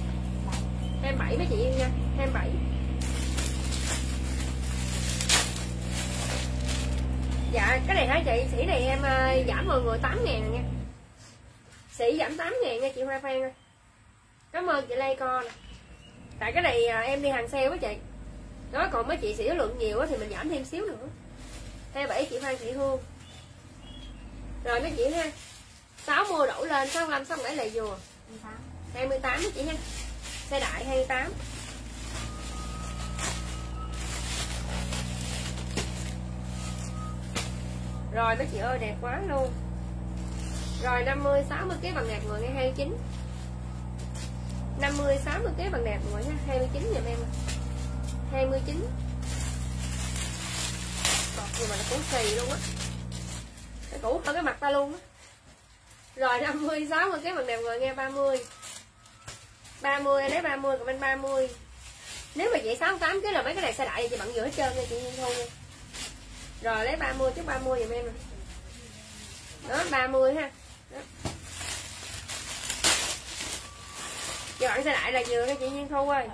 27 mấy chị yêu nha 27 Dạ cái này hả chị? Sĩ này em ờ, giảm mọi người 8 ngàn nha. Sĩ giảm 8 ngàn nha, chị Hoa Phan ơi. Cảm ơn chị Lê con. Tại cái này ờ, em đi hàng sale với chị. Đó, còn mấy chị sĩ lượng nhiều thì mình giảm thêm xíu nữa. 27 chị Phan Thị Hương Rồi mấy chị ha 6 mua đổ lên 65 67 là vừa. 28 28 mấy chị ha, Xe đại 28 Rồi mấy chị ơi, đẹp quá luôn. Rồi 50 60 kg bằng đẹp người nghe 29 50 60 kg bằng đẹp người nha 29 giùm em. ạ 29 Còn gì mà nó cũng kỳ luôn á. Nó cũ hơn cái mặt ta luôn á. Rồi 50 60 cái bằng đẹp rồi nghe 30 30 lấy 30 còn bên 30 Nếu mà vậy 68 cái là mấy cái này xe đại thì chị? Bận giữa hết trơn nha, chị Nhiên Thu nha. Rồi, lấy 30 chút 30 dùm em nè. Đó 30 ha. Đó. Giờ bạn xe đại là vừa nha chị Nhiên Thu ơi.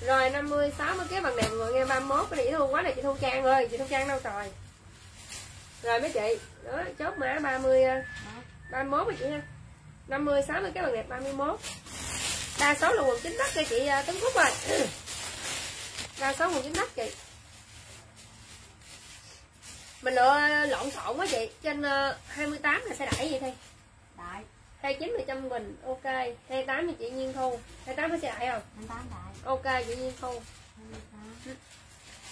Rồi 50 60 cái bằng đẹp người nghe 31 cái này dễ thương quá này chị Thu Trang ơi chị Thu Trang đâu rồi Rồi mấy chị. Đó chốt mã 30 31 rồi chị ha. 50 60 cái bằng đẹp 31 đa số là quần chính đất cho chị Tuấn Phúc rồi đa số quần chính đất chị. Mình lựa lộn xộn quá chị. Trên uh, 28 là sẽ đẩy vậy thôi. Đại 29 là trăm bình ok. 28 thì chị Nhiên Thu. 28 phải xe đẩy không? 28 đại ok chị Nhiên không.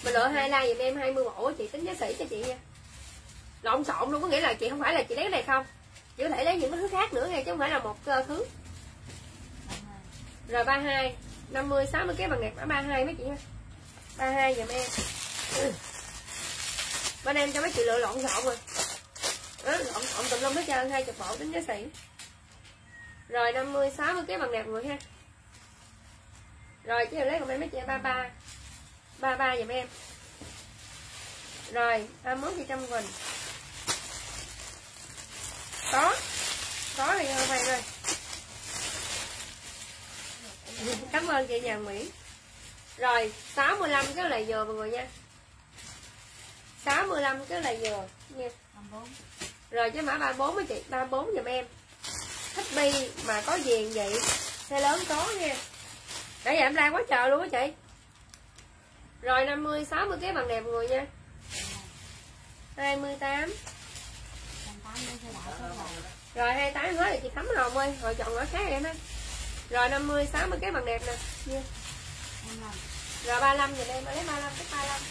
Mình lựa hai like giùm em 20 mẫu chị tính giá sỉ cho chị nha. Lộn xộn luôn có nghĩa là chị không phải là chị lấy cái này không? Chị có thể lấy những cái thứ khác nữa nghe chứ không phải là một uh, thứ. Rồi 32 50 60 cái bằng đẹp 32 mấy chị nha 32 giùm em. Bên em cho mấy chị lựa lộn xộn rồi. Đó, lộn xộn tùm lum hết trơn hai chục bộ tính giá sỉ. Rồi 50 60 cái bằng đẹp người ha rồi chứ lấy của em mấy chị 33 33 giùm em. Rồi 31 chị Trâm Quỳnh có. Có thì không phải rồi. Cảm ơn chị nhà Mỹ. Rồi 65 cái là dừa mọi người nha. 65 cái là dừa nha. Rồi, cái mã 34 mấy chị. 34 giùm em. Thích bi mà có viền vậy, xe lớn có nha nãy giờ em la quá trời luôn á chị. Rồi 50 60 cái bằng đẹp người nha. 28 rồi 28 hết thì chị Thắm Hồng ơi Rồi chọn mã khác em á. Rồi 50 60 cái bằng đẹp nè. Nha. Rồi 35 rồi em, lấy 35 cái 35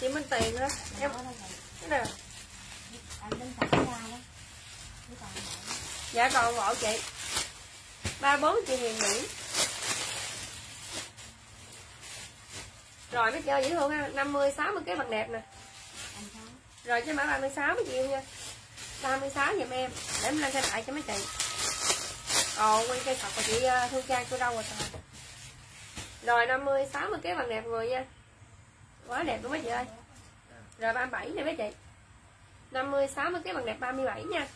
Chị Minh Tiền đó Em Cái nào? Dạ còn bộ chị. Ba bốn chị Hiền mỹ. Rồi mấy chị ơi dễ thương ha. 50 60 cái bằng đẹp nè. Rồi cho mã 36 mấy chị yêu nha. 36 giùm em. Để em lên xe lại cho mấy chị. Ồ nguyên cây sọc của chị uh, Thu Trang chưa đâu rồi trời? Rồi 50 60 cái bằng đẹp người nha. Quá đẹp luôn mấy chị ơi. Rồi 37 nè mấy chị. 50 60 cái bằng đẹp 37 nha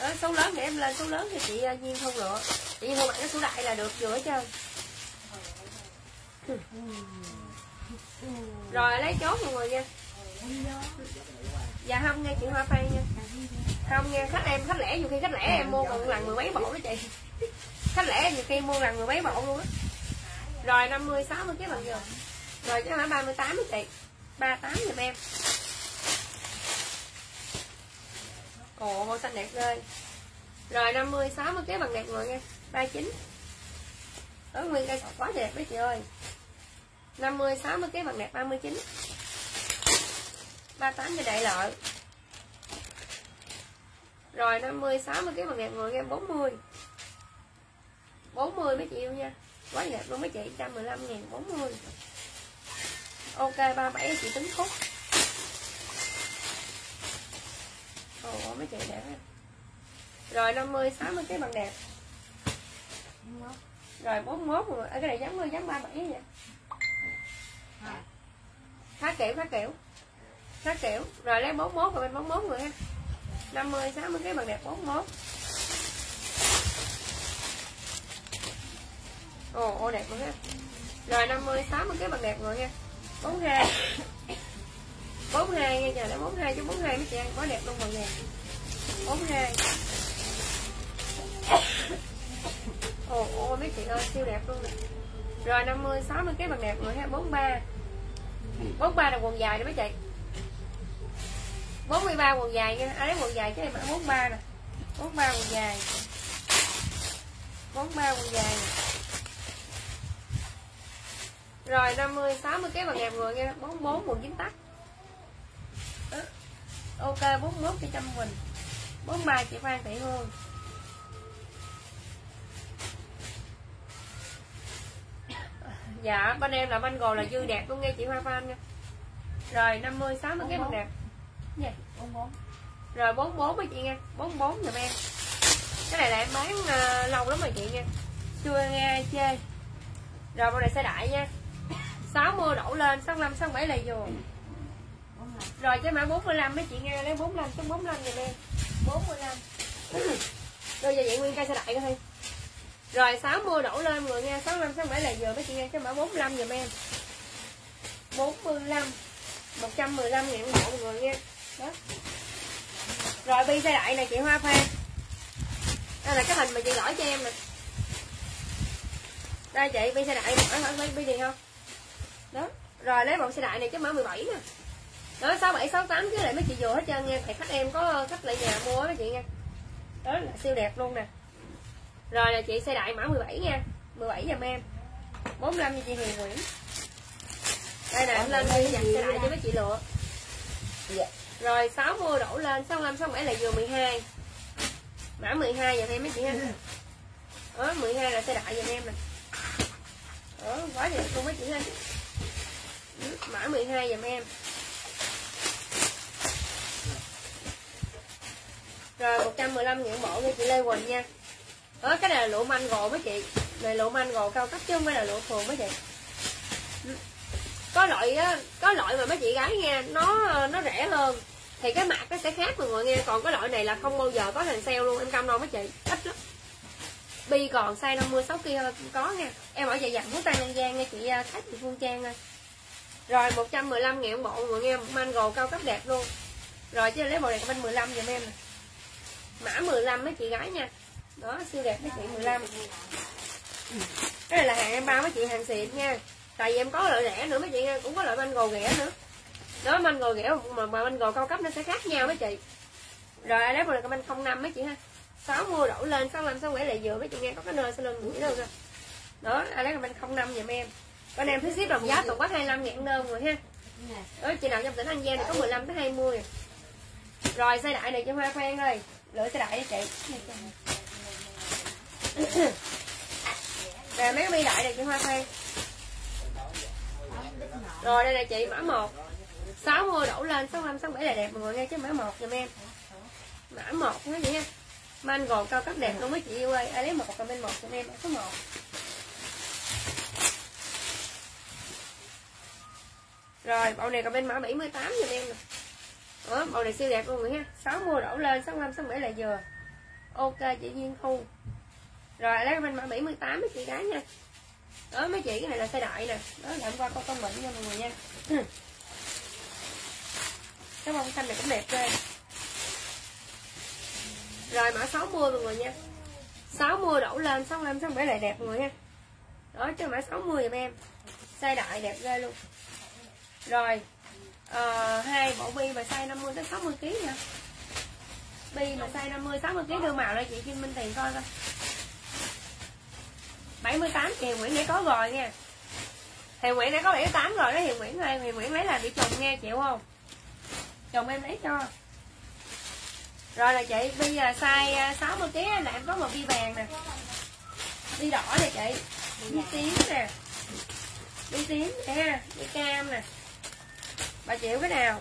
đó, số lớn thì em lên số lớn thì chị ờ, nhiên không lựa. Chị nhiên không mặc cái số đại là được vừa chứ rồi lấy chốt mọi người nha. Dạ không nghe chị hoa phan nha. Không nha khách em khách lẻ nhiều khi khách lẻ em mua còn lần mười mấy bộ đó chị. Khách lẻ nhiều khi mua lần mười mấy bộ luôn á. Rồi 50 60 cái bằng giờ. Rồi chứ hả 38 mươi chị. 38 giùm em. Ồ, màu xanh đẹp ơi rồi 50 60 cái bằng đẹp mọi người nha 39 Ở nguyên cây quá đẹp đấy chị ơi. 50 60 cái bằng đẹp 39 38 cho đại lợi. Rồi 50 60 cái bằng đẹp mọi người 40 40 mấy chị yêu nha. Quá đẹp luôn mấy chị 115 ngàn 40 ok 37 chị tính khúc. Ồ mấy chị đẹp rồi 50 60 cái bằng đẹp. Rồi 41 rồi. À, cái này giống giống 37 vậy. Khá kiểu khá kiểu. Khá kiểu. Rồi lấy 41 rồi bên 41 người ha. 50 60 cái bằng đẹp 41 ồ ô đẹp luôn ha. Rồi 50 60 cái bằng đẹp người nha 42 42 nha nhà đã 42 chứ 42 mấy chị ăn quá đẹp luôn mọi người 42 ồ ô mấy chị ơi siêu đẹp luôn nè rồi 50 60 cái bằng đẹp rồi ha 43 43 là quần dài đó mấy chị 43 quần dài nha ai lấy quần dài chứ em 43 nè 43 quần dài 43 quần dài nè. rồi 50 60 cái bằng đẹp người nha 44 quần dính tắt ok 41 cho trăm mình. 43 chị Phan Thị Hương. Dạ bên em là banh gồ là dư đẹp luôn nghe chị hoa phan nha. Rồi 50 60 cái bằng đẹp. Dạ. 44 rồi 44 mấy chị nha. 44 giùm em. Cái này là em bán uh, lâu lắm rồi chị nha. Chưa nghe chê. Rồi bộ này xe đại nha. 60 đổ lên 65 67 là vừa rồi cái mã 45 mấy chị nghe lấy 45 xuống 45 giùm em. 45 rồi giờ vậy nguyên cây xe đại coi thôi. Rồi 60 đổ lên mọi người nha 65 67 là vừa mấy chị nghe cái mã 45 giùm em. 45 115 ngàn bộ mọi người nha đó. Rồi bi xe đại này chị Hoa Phan. Đây là cái hình mà chị gửi cho em nè. Đây chị bi xe đại hỏi hỏi bi gì không? Đó. Rồi lấy bộ xe đại này cái mã 17 nè đó 67 68 chứ lại mấy chị vừa hết trơn nha? Thầy khách em có khách lại nhà mua mấy chị nha. Đó là siêu đẹp luôn nè. Rồi là chị xe đại mã 17 nha. 17 giùm em. 45 cho chị Hiền Nguyễn. Đây nè em lên đi dặn xe đại cho mấy chị lựa. Dạ. rồi 60 đổ lên 65 67 là vừa 12 mã 12 giùm em mấy chị ha. Đó 12 là xe đại giùm em nè. Đó quá đẹp luôn mấy chị ha. Mã 12 giùm em rồi 115 nhượng bộ cho chị Lê Quỳnh nha. Đó cái này là lụa manh gồ mấy chị? Này, lụa manh gồ cao cấp chứ không phải là lụa thường mấy chị. Có loại á, có loại mà mấy chị gái nha nó nó rẻ hơn. Thì cái mặt nó sẽ khác mọi người nghe. Còn cái loại này là không bao giờ có hàng sale luôn, em cam đâu mấy chị, ít lắm. Bi còn size 50 6 kia có nha. Em ở dạ dặn, phú tay an giang nha chị à, khách chị phương trang ơi. Rồi 115 ngàn bộ mọi người nghe mango cao cấp đẹp luôn. Rồi, chứ lấy bộ này bên 15 giùm em nè mã 15 mấy chị gái nha. Đó siêu đẹp mấy chị 15 cái này là hàng em bao mấy chị hàng xịn nha. Tại vì em có loại rẻ nữa mấy chị nha cũng có loại mango rẻ nữa. Đó mango rẻ mà, mà mango cao cấp nó sẽ khác nhau mấy chị. Rồi ai là comment 05 mấy chị ha. 60 đổ lên 65 67 lại vừa mấy chị nghe có cái nơi sẽ lên mũi đâu ra đó ai lấy comment 05 giùm em. Con em phí ship đồng giá tổng có 25 ngàn đơn rồi ha. Nè đó chị nào trong tỉnh An Giang thì có 15 tới 20 rồi xây đại này cho hoa khoan ơi lưỡi xe đại đi, chị. Nè, mấy cái bi đại này chị hoa khoan Rồi, đây là chị, mã 1 60 đổ lên 65 67 là đẹp mọi người nghe chứ, mã 1 giùm em. Mã 1 nói vậy ha? Mango cao cấp đẹp luôn mấy chị yêu ơi. Ai lấy một comment 1 giùm em số 1 Rồi, bộ này comment mã 78 giùm em nè đó, màu này siêu đẹp luôn rồi ha 60 đổ lên 65 67 là vừa. Ok chị Duyên Thu. Rồi lấy bên mã 78 với chị gái nha. Đó mấy chị cái này là xe đại nè. Đó làm qua con con bệnh nha mọi người nha. Cái bông xanh này cũng đẹp ghê. Rồi mã 60 mọi người nha. 60 đổ lên 65 67 lại đẹp mọi người nha. Đó cho mã 60 giùm em. Xe đại đẹp ghê luôn. Rồi Ờ, hai bộ bi mà size 50 đến 60 kg nha. Bi mà size 50 60 kg đưa màu đây chị Kim Minh Tiền coi coi. 78 triệu Nguyễn để có rồi nha. Thì Nguyễn đã có 78 rồi đó thì Nguyễn ơi thì Nguyễn lấy là bị chồng nghe chịu không? Chồng em lấy cho. Rồi là chị bi là size à, 60 kg là em có một bi vàng nè. Bi đỏ nè chị. Bi tím nè. Bi tím nè bi cam nè bà chịu cái nào?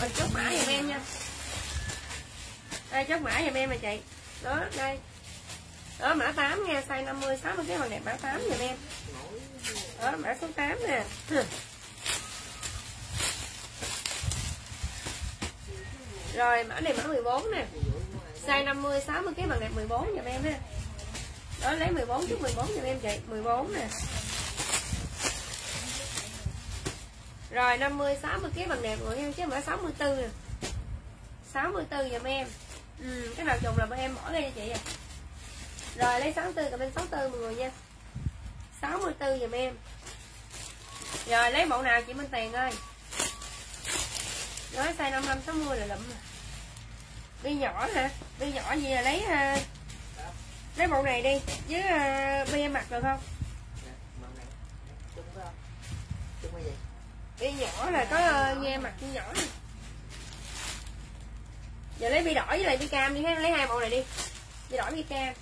Mình chốt mã giùm em nha. Đây chốt mã giùm em mà chị. Đó, đây. Đó, mã 8 nha, size 50 60 cái bằng đẹp mã 8 giùm em. Đó, mã số 8 nè. Rồi, mã này mã 14 nè. Size 50 60 cái bằng đẹp 14 giùm em ha. Đó, lấy 14 chút 14 giùm em chị 14 nè. Rồi 50 60 kg bằng đẹp mọi em chứ mã 64 nè. 64 giùm em. Ừ, cái nào trùng là bọn em bỏ ngay cho chị à. Rồi lấy 64 cầm lên 64 mọi người nha. 64 giùm em. Rồi lấy mẫu nào chị Minh Tiền ơi. Nói size 55 60 là lụm. À. Bi nhỏ hả? Bi nhỏ gì là lấy uh, lấy mẫu này đi với uh, bi em mặc được không? Chung phải không? Chung cái gì? Bi nhỏ là có uh, nghe mặt bi nhỏ nè. giờ lấy bi đỏ với lại bi cam đi ha lấy hai bộ này đi. Bi đỏ bi cam.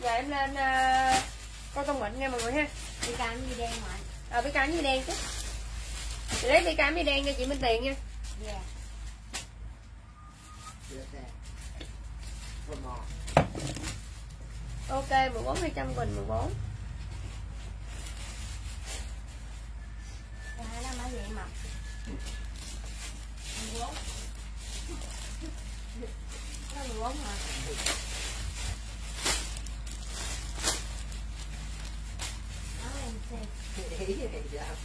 Giờ em lên uh, con tông mịn nha mọi người ha. Đi cam như đen ngoại à, bi cam với bi đen chứ. Chị lấy bi cam với đen cho chị minh tiền nha. Dạ. Được nè. Vừa mò. ok 14 200 bình 14 ra nó mới vậy mập mười bốn nó mười bốn hả đó bốn, xem Ý thì sao?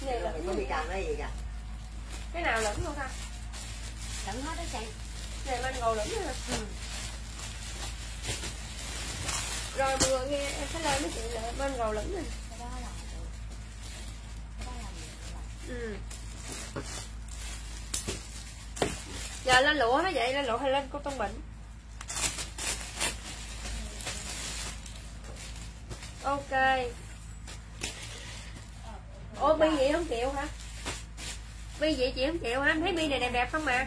cái này là có bị càng cái gì kìa? cái nào lửng luôn ha Lửng hết đó chị này mango lửng nữa ừ. rồi mọi người nghe em phải lên mấy chị là mango lửng này ừ. Giờ lên lụa nó vậy, lên lụa hay lên cô tông bệnh ok. Ô bi vậy không chịu hả? Bi vậy chị không chịu hả? Em thấy bi này đẹp đẹp không mà?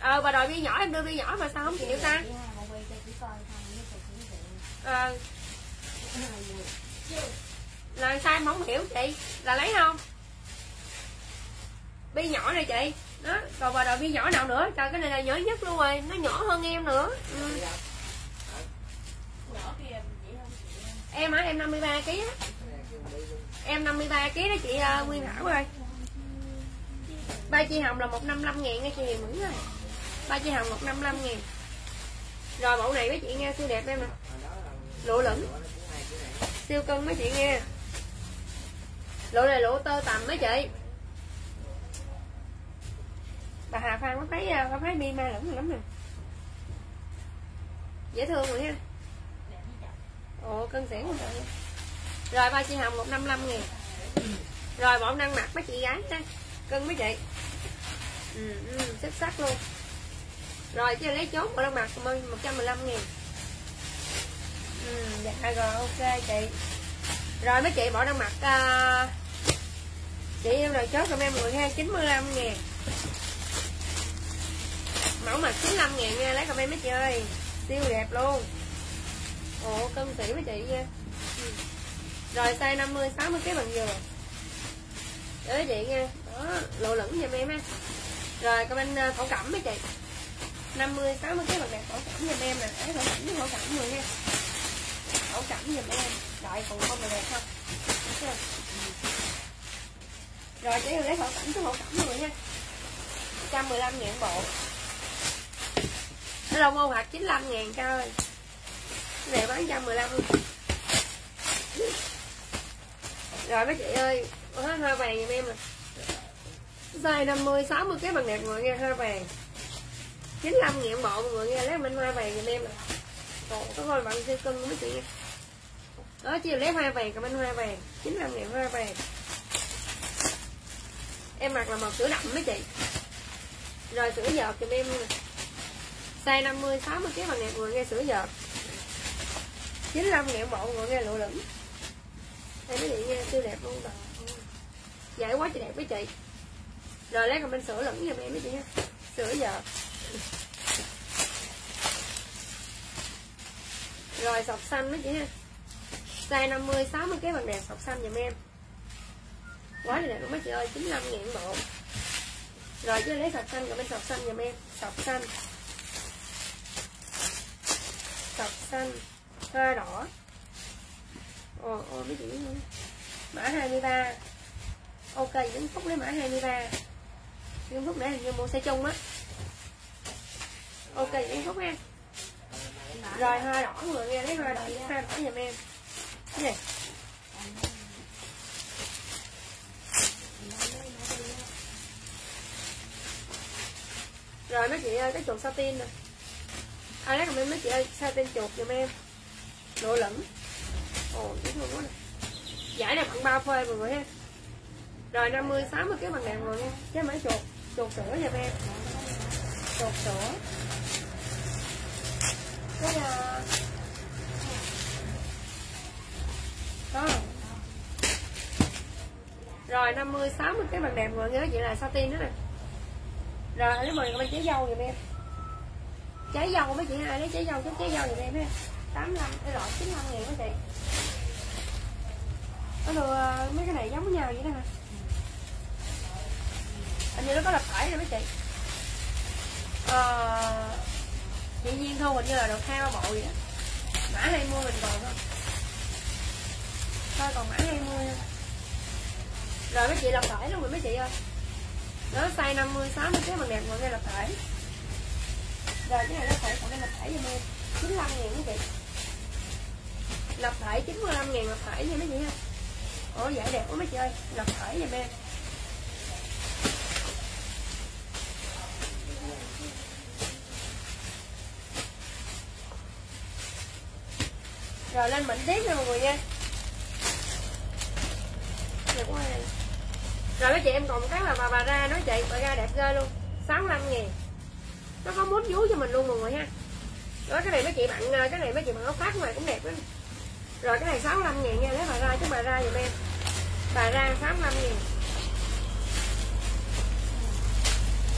Ờ bà đòi bi nhỏ, em đưa bi nhỏ mà sao không chịu ta? Ờ. Là sao em không hiểu chị, là lấy không? Bi nhỏ này chị. Đó còn bà đòi bi nhỏ nào nữa? Trời cái này là nhỏ nhất luôn rồi. Nó nhỏ hơn em nữa. Ừ. em hả? Em 53 kg á. Em 53 kg đó chị uh, Nguyên Thảo ơi. Ba chi hồng là 155 ngàn nghe chị Hiền Mẫn ơi. Ba chi hồng 155 ngàn. Rồi mẫu này mấy chị nghe siêu đẹp em nè lụa lửng. Siêu cân mấy chị nghe. Lụa này lụa tơ tầm mấy chị bà Hà Phan có thấy ờ, có thấy mi ma lắm lắm nè. Dễ thương rồi ha ồ cân xỉn không rồi ba chị hồng một năm năm ngàn. Rồi bọn đang mặc mấy chị gái đây cân mấy chị. Ừ, ừ, xuất sắc luôn. Rồi chứ lấy chốt bọn đang mặc một trăm mười lăm ngàn. Ừ, dạ rồi ok chị. Rồi mấy chị bỏ đang mặc uh, ờ, chị em rồi chốt rồi em mười hai chín mươi lăm ngàn mẫu mặt 95 ngàn nha lấy comment mấy chị ơi. Siêu đẹp luôn. Ồ cân tỷ với chị nha. Ừ. rồi size 50 60 cái bằng dừa để chị nha. Đó lộ lửng giùm em ha. Rồi comment à, ờ, thổ cẩm mấy chị. 50 60 cái bằng đẹp thổ cẩm giùm em nè. Thấy thổ cẩm với thổ cẩm rồi nha. Thổ cẩm giùm em. Đợi còn không là đẹp không? Rồi chị lấy thổ cẩm với thổ cẩm rồi nha. 115 ngàn bộ nó lông ô hạt 95 ngàn cho ơi. Cái này bán 115 luôn rồi mấy chị ơi hết hoa vàng giùm em nè size 50 60 cái bằng đẹp mọi người nghe hoa vàng. 95 ngàn bộ mọi người nghe, lấy mình hoa vàng giùm em nè còn có coi bạn siêu cưng mấy chị nha đó chỉ lấy hoa vàng, comment hoa vàng. 95 ngàn hoa vàng. Em mặc là màu sữa đậm mấy chị. Rồi sữa giọt giùm em nè size 50 60 kg bằng ngàn ngựa nghe sữa giọt 95 ngàn bộ ngựa nghe lụa lửng. Đây mấy chị nghe siêu đẹp luôn rồi. Dạy quá chị đẹp với chị. Rồi lấy comment sữa lửng giùm em mấy chị nha sữa giọt rồi sọc xanh mấy chị ha size 50 60 kg bằng đẹp sọc xanh giùm em. Quá đẹp luôn mấy chị ơi 95 ngàn bộ. Rồi chứ lấy sọc xanh rồi bên sọc xanh giùm em. Sọc xanh sọc xanh, hoa đỏ. Ồ ồ, mấy chị mã 23 ok, Vĩnh Phúc lấy mã 23 Vĩnh Phúc nãy hình như mua xe chung á. Ok, Vĩnh Phúc ha. Rồi, hoa đỏ người nghe lấy hoa đỏ hoa đỏ giùm em. Cái này rồi, mấy chị ơi, cái chuột satin nè ai lấy comment mấy chị ơi, sao tên chuột giùm em? Lộ lẫn ồ dễ thương quá nè. Giải này bằng ba phê mọi người ha rồi 50 60 cái bằng đèn rồi nha cái máy chuột chuột sữa giùm em. Chuột sữa. Cái là đó. Rồi 50 60 cái bằng đèn rồi nhớ vậy là satin đó nè? Rồi, lấy mời các bạn chế dâu giùm em trái dâu mấy chị hai lấy trái dâu chút trái dâu này em ha 85 cái loại 95 ngàn mấy chị. Có đưa ờ, mấy cái này giống với nhau vậy đó hả? Hình như nó có lập thải rồi mấy chị. Ờ, chị nhiên thu hình như là được hai ba bộ vậy đó. Mã 20 mình còn không? Thôi còn mã 20 rồi mấy chị lập thải luôn rồi mấy chị ơi. Nó size 50 60 cái bằng đẹp mọi người lập thải rồi, cái này nó phải khoảng lập thải cho em 95 ngàn quý vị. Lập thải 95 ngàn lập thải nha mấy chị ha. Ủa giải đẹp quá mấy chị ơi. Lập thải giùm em rồi, lên mệnh tiếp nha mọi người nha. Đẹp quá. Rồi, mấy chị em còn cái là bà bà ra nói chị bà ra đẹp ghê luôn. 65 ngàn nó có mút vú cho mình luôn mọi người ha đó, cái này mấy chị bạn à, cái này mấy chị bạn áo phát ngoài cũng đẹp lắm. Rồi, cái này 65 ngàn nha, lấy bà ra chứ bà ra giùm em. Bà ra 65 ngàn.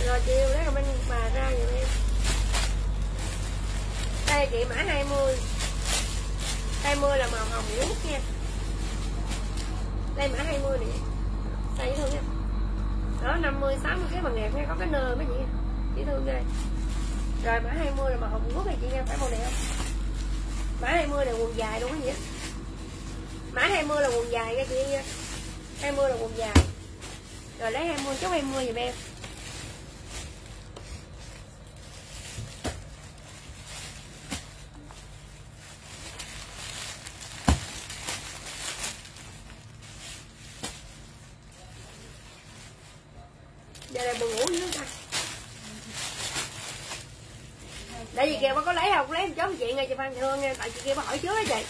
Rồi, chị lấy comment bà ra giùm em. Đây, chị mã 20 20 là màu hồng nhút nha. Đây, mã 20 nè. Đây thương nha. Đó 50 60 cái bằng đẹp nha, có cái nơ mấy chị dễ thương ghê rồi mã 20 là màu hồng quốc này chị nha phải màu này không? Mã 20 là quần dài đúng không nhỉ mã 20 là quần dài nha chị nha. 20 là quần dài. Rồi lấy 20 chốt 20 giùm em giờ này buồn ngủ nữa ta tại vì kia bà có không chốt chị nghe chị phan thương nha tại chị kia bà hỏi trước á chị.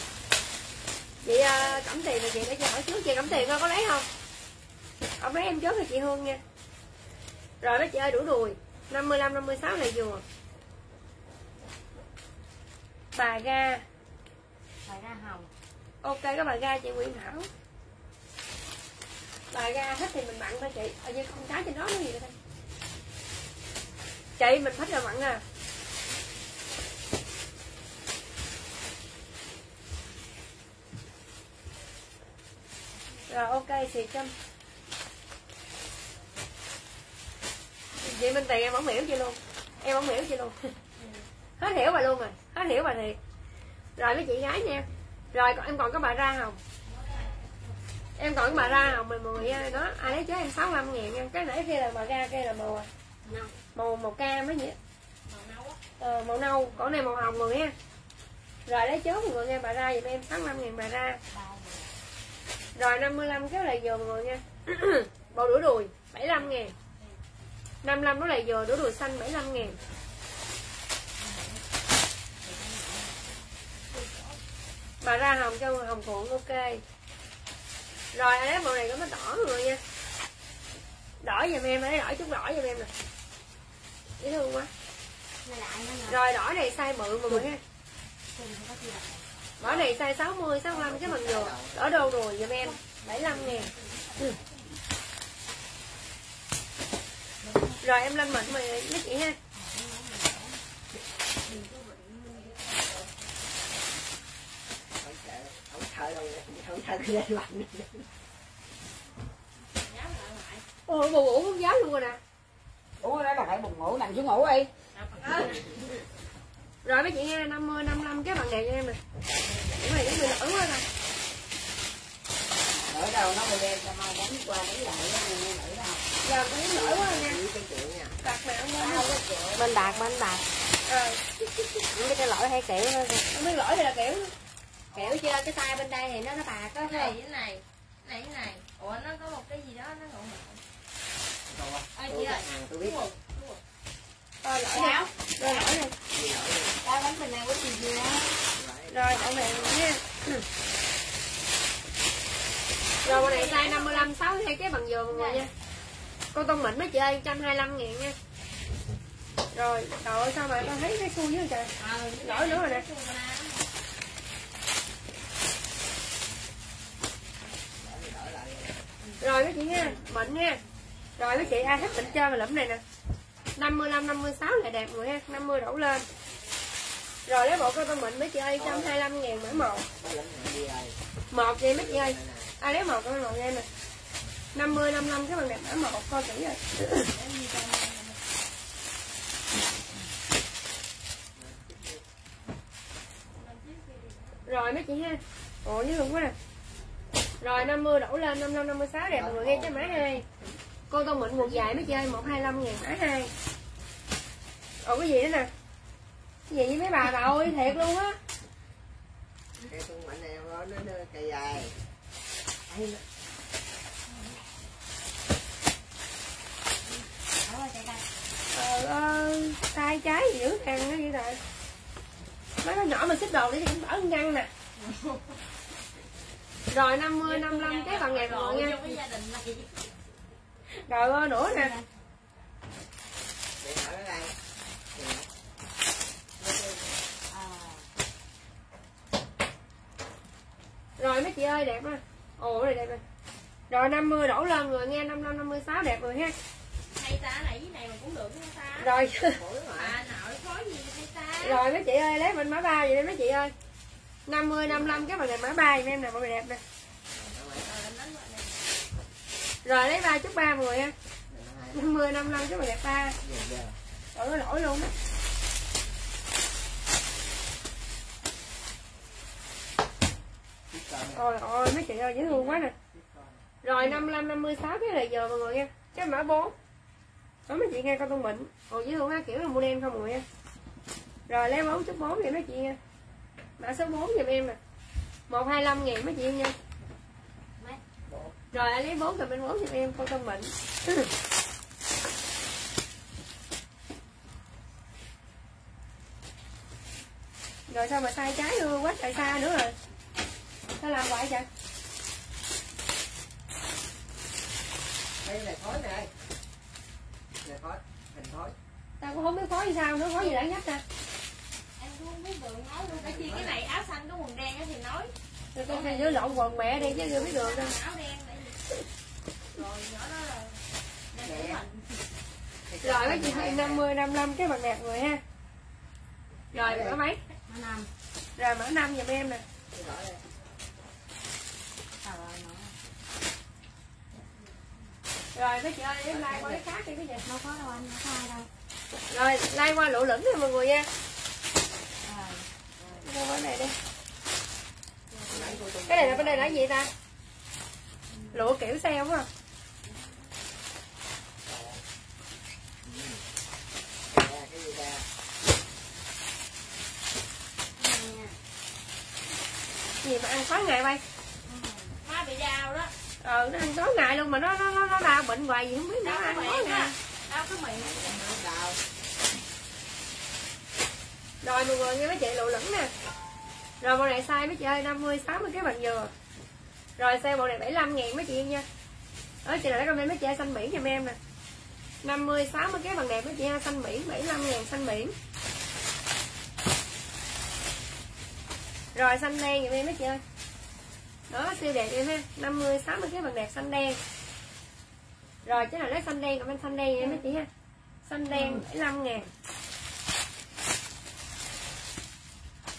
Chị uh, cẩm tiền là chị để chị hỏi trước chị cẩm tiền coi có lấy không? Ông lấy em chốt thì chị hương nha. Rồi mấy chị ơi đủ đùi. 55 56 này vừa. Bà ga. Phải ra hồng. Ok các bà ga chị Nguyễn Thảo. Bà ga thích thì mình mặn thôi chị. Ở như con cá trên đó nó gì đây chị mình thích là mặn à rồi ok xì châm chị Minh Tiền em không hiểu chị luôn. Em không hiểu chị luôn. Hết hiểu bà luôn rồi. Hết hiểu bà thiệt. Rồi mấy chị gái nha. Rồi em còn có bà ra hồng. Em còn có bà ra hồng mình mọi người ơi, đó. Ai lấy cho em 65 ngàn nha. Cái nãy kia là bà ra kia là màu à. màu. Màu cam mấy nhỉ? Màu nâu á. Ờ, màu nâu. Còn này màu hồng rồi nha. Rồi lấy chốt mọi người nghe bà ra giùm em. 65 ngàn bà ra rồi 55 cái là dừa mọi người nha. Bầu đũa đùi 75 ngàn. 55 đó là dừa đũa đùi xanh 75 ngàn. Bà ra hồng cho hồng cuộn ok. Rồi lấy màu này có nó đỏ mọi người nha. Đỏ giùm em lấy đỏ chút đỏ giùm em nè. Dễ thương quá. Rồi đỏ này size bự mọi người ha Đâu. đỏ này size 60 65 cái bằng dừa đỏ đồ đùi giùm em? 75 ngàn Ừ. rồi em lên mệnh mày mấy chị ha. Không sợ đâu không giáo luôn rồi nè. Ủa đó là phải buồn ngủ nằm xuống ngủ đi rồi mấy chị nghe 50 55 cái bằng này cho em nè. Cái này cái người nổi quá nè. Ở đâu nó bây giờ mai đánh qua đánh lại đó nghe nổi đâu. Giờ cũng nổi quá nha. Đặt mẹ có chuyện bên bạc bên bạc ờ không biết cái lỗi hay kiểu thôi không biết lỗi thì là kiểu. Kiểu chưa cái tay bên đây thì nó nó bạc á cái này cái này này cái này. Ủa nó có một cái gì đó nó ngộ ngộ. Tôi chị ơi. Tôi biết rồi lỗi này rồi lỗi tao bánh bên này có gì gì đó rồi cậu này nha rồi con này size 55 62 cái bằng dừa mọi người nha. Con tông mịn mấy chị ơi 125 ngàn nha. Rồi trời ơi sao mà tao thấy cái xui dưới trời ờ lỗi nữa rồi nè. rồi mấy chị nha. Mịn nha. Rồi mấy chị ai thích mịn chơi mà lẫm này nè 55 56 là đẹp rồi ha 50 đổ lên. Rồi lấy bộ con tông mịn mấy chị ơi 125 ngàn mỗi một. Nó đi một vậy mấy chị ơi? Ai lấy một con một nha nè. 50 55 cái bằng đẹp mỗi một, coi kỹ rồi. Rồi mấy chị ha. Ủa, nhớ luôn quá nè. Rồi 50 đổ lên 55 56 đẹp mọi người nghe cho mã hai cô tông mịn quần dài mấy chị ơi 125 ngàn mã hai. Ồ cái gì nữa nè? Cái gì với mấy bà bà ơi thiệt luôn á. Cái con mạnh này nó nó cây dài. Trời ơi tay trái dữ thằng nó vậy trời. Mấy con nhỏ mà xích đồ đi thì cũng đỡ ngăn nè. Rồi 50 55 cái bằng mọi người nha rồi nữa nè. Dạ. Rồi mấy chị ơi đẹp rồi. Ồ này đẹp rồi. Rồi 50 đổ lên rồi nghe 55 56 đẹp rồi ha. Hay ta này này mà cũng được ha ta. Rồi. À, rồi. Mấy chị ơi lấy mình mã ba vậy đây mấy chị ơi. 50 55 cái mà này mã ba em nè. Mọi người đẹp nè ờ, rồi lấy ba chút ba mười ha năm mươi năm năm chút mười đẹp ba. Trời giờ. nó lỗi luôn. Đó ôi ôi mấy chị ơi, dễ thương quá nè. Rồi 55 56 cái này giờ mọi người nha. Cái mã 4 đó mấy chị nghe con tông bệnh ồ dễ thương ha kiểu là mua đen không mọi người nha rồi lấy 4 chút 4 vậy mấy chị nha. Mã số 4 giùm em nè. 125 ngàn mấy chị nha rồi anh lấy 4 cầm bên 4 giùm em con bệnh rồi sao mà sai trái luôn quá trời xa nữa rồi sao làm vậy trời Đây là khói này. Là khói. Hình khói. tao cũng không biết khói gì sao nữa khói gì đáng nhất ta em cũng không biết đường nói luôn Tại vì cái này áo xanh có quần đen á thì nói rồi con này giữa lộn quần mẹ đi chứ chưa biết được đâu áo đen rồi nhỏ đó là mình rồi mấy chị thêm 50 55 cái bằng đẹp người ha. Rồi mã mấy mà nằm rồi mã 5 giùm em nè. Cái nó rồi mấy chị ơi em like qua cái khác đi cái gì đâu có đâu anh đâu có ai đâu. Rồi like qua lỗ lửng nha mọi người nha. Rồi. Qua cái này đi. Cái này là bên đây là cái gì ta lụa kiểu xeo quá cái gì mà ăn tối ngày bay má bị đau đó. Ờ nó ăn tối ngày luôn mà nó nó nó, nó đau bệnh hoài gì không biết nó ăn tối ngày. đau cái miệng. Đau. rồi mọi người nghe mấy chị lụa lửng nè. Rồi bộ này size mấy chị ơi 50 60 cái bằng dừa rồi, sale bộ này 75 ngàn mấy chị em nha. Ở chị này comment mấy chị xanh biển giùm em nè. 50 60 cái bằng đẹp mấy chị ha xanh biển 75 ngàn xanh biển. Rồi, xanh đen giùm em mấy chị ơi. Đó, siêu đẹp em ha. 50 60 cái bằng đẹp xanh đen. Rồi chứ là lấy xanh đen comment xanh đen em mấy chị ha. Xanh đen 75 ngàn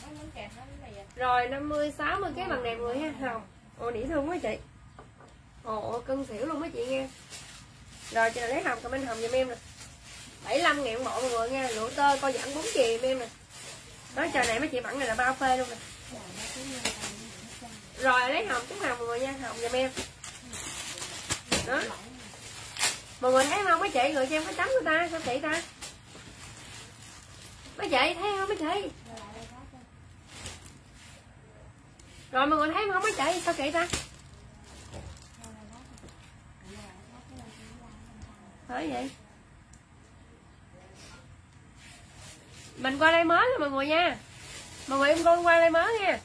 nó muốn kẹp nó cái này vậy Rồi 50 60 cái bằng đẹp người ha. Hồng Ồ đĩ thương quá chị. Ồ cưng xỉu luôn mấy chị nghe. Rồi chị lấy hồng comment hồng giùm em nè. 75 ngàn bộ mọi người nha. Lụa tơ, coi dẫn 4 chì em nè. Nói trời này mấy chị bẵng này là bao phê luôn nè. Rồi, lấy hồng chút hồng mọi người nha, Hồng giùm em. Đó. Mọi người thấy không? Mấy chị người cho em có trắng người ta, Sao chị ta? Mấy chị, thấy không? Mấy chị rồi lại đây đó cho rồi, mọi người thấy không có chị sao chị ta? Rồi vậy Mình qua đây mới rồi, mọi người nha. Mọi người em con qua đây mới nha.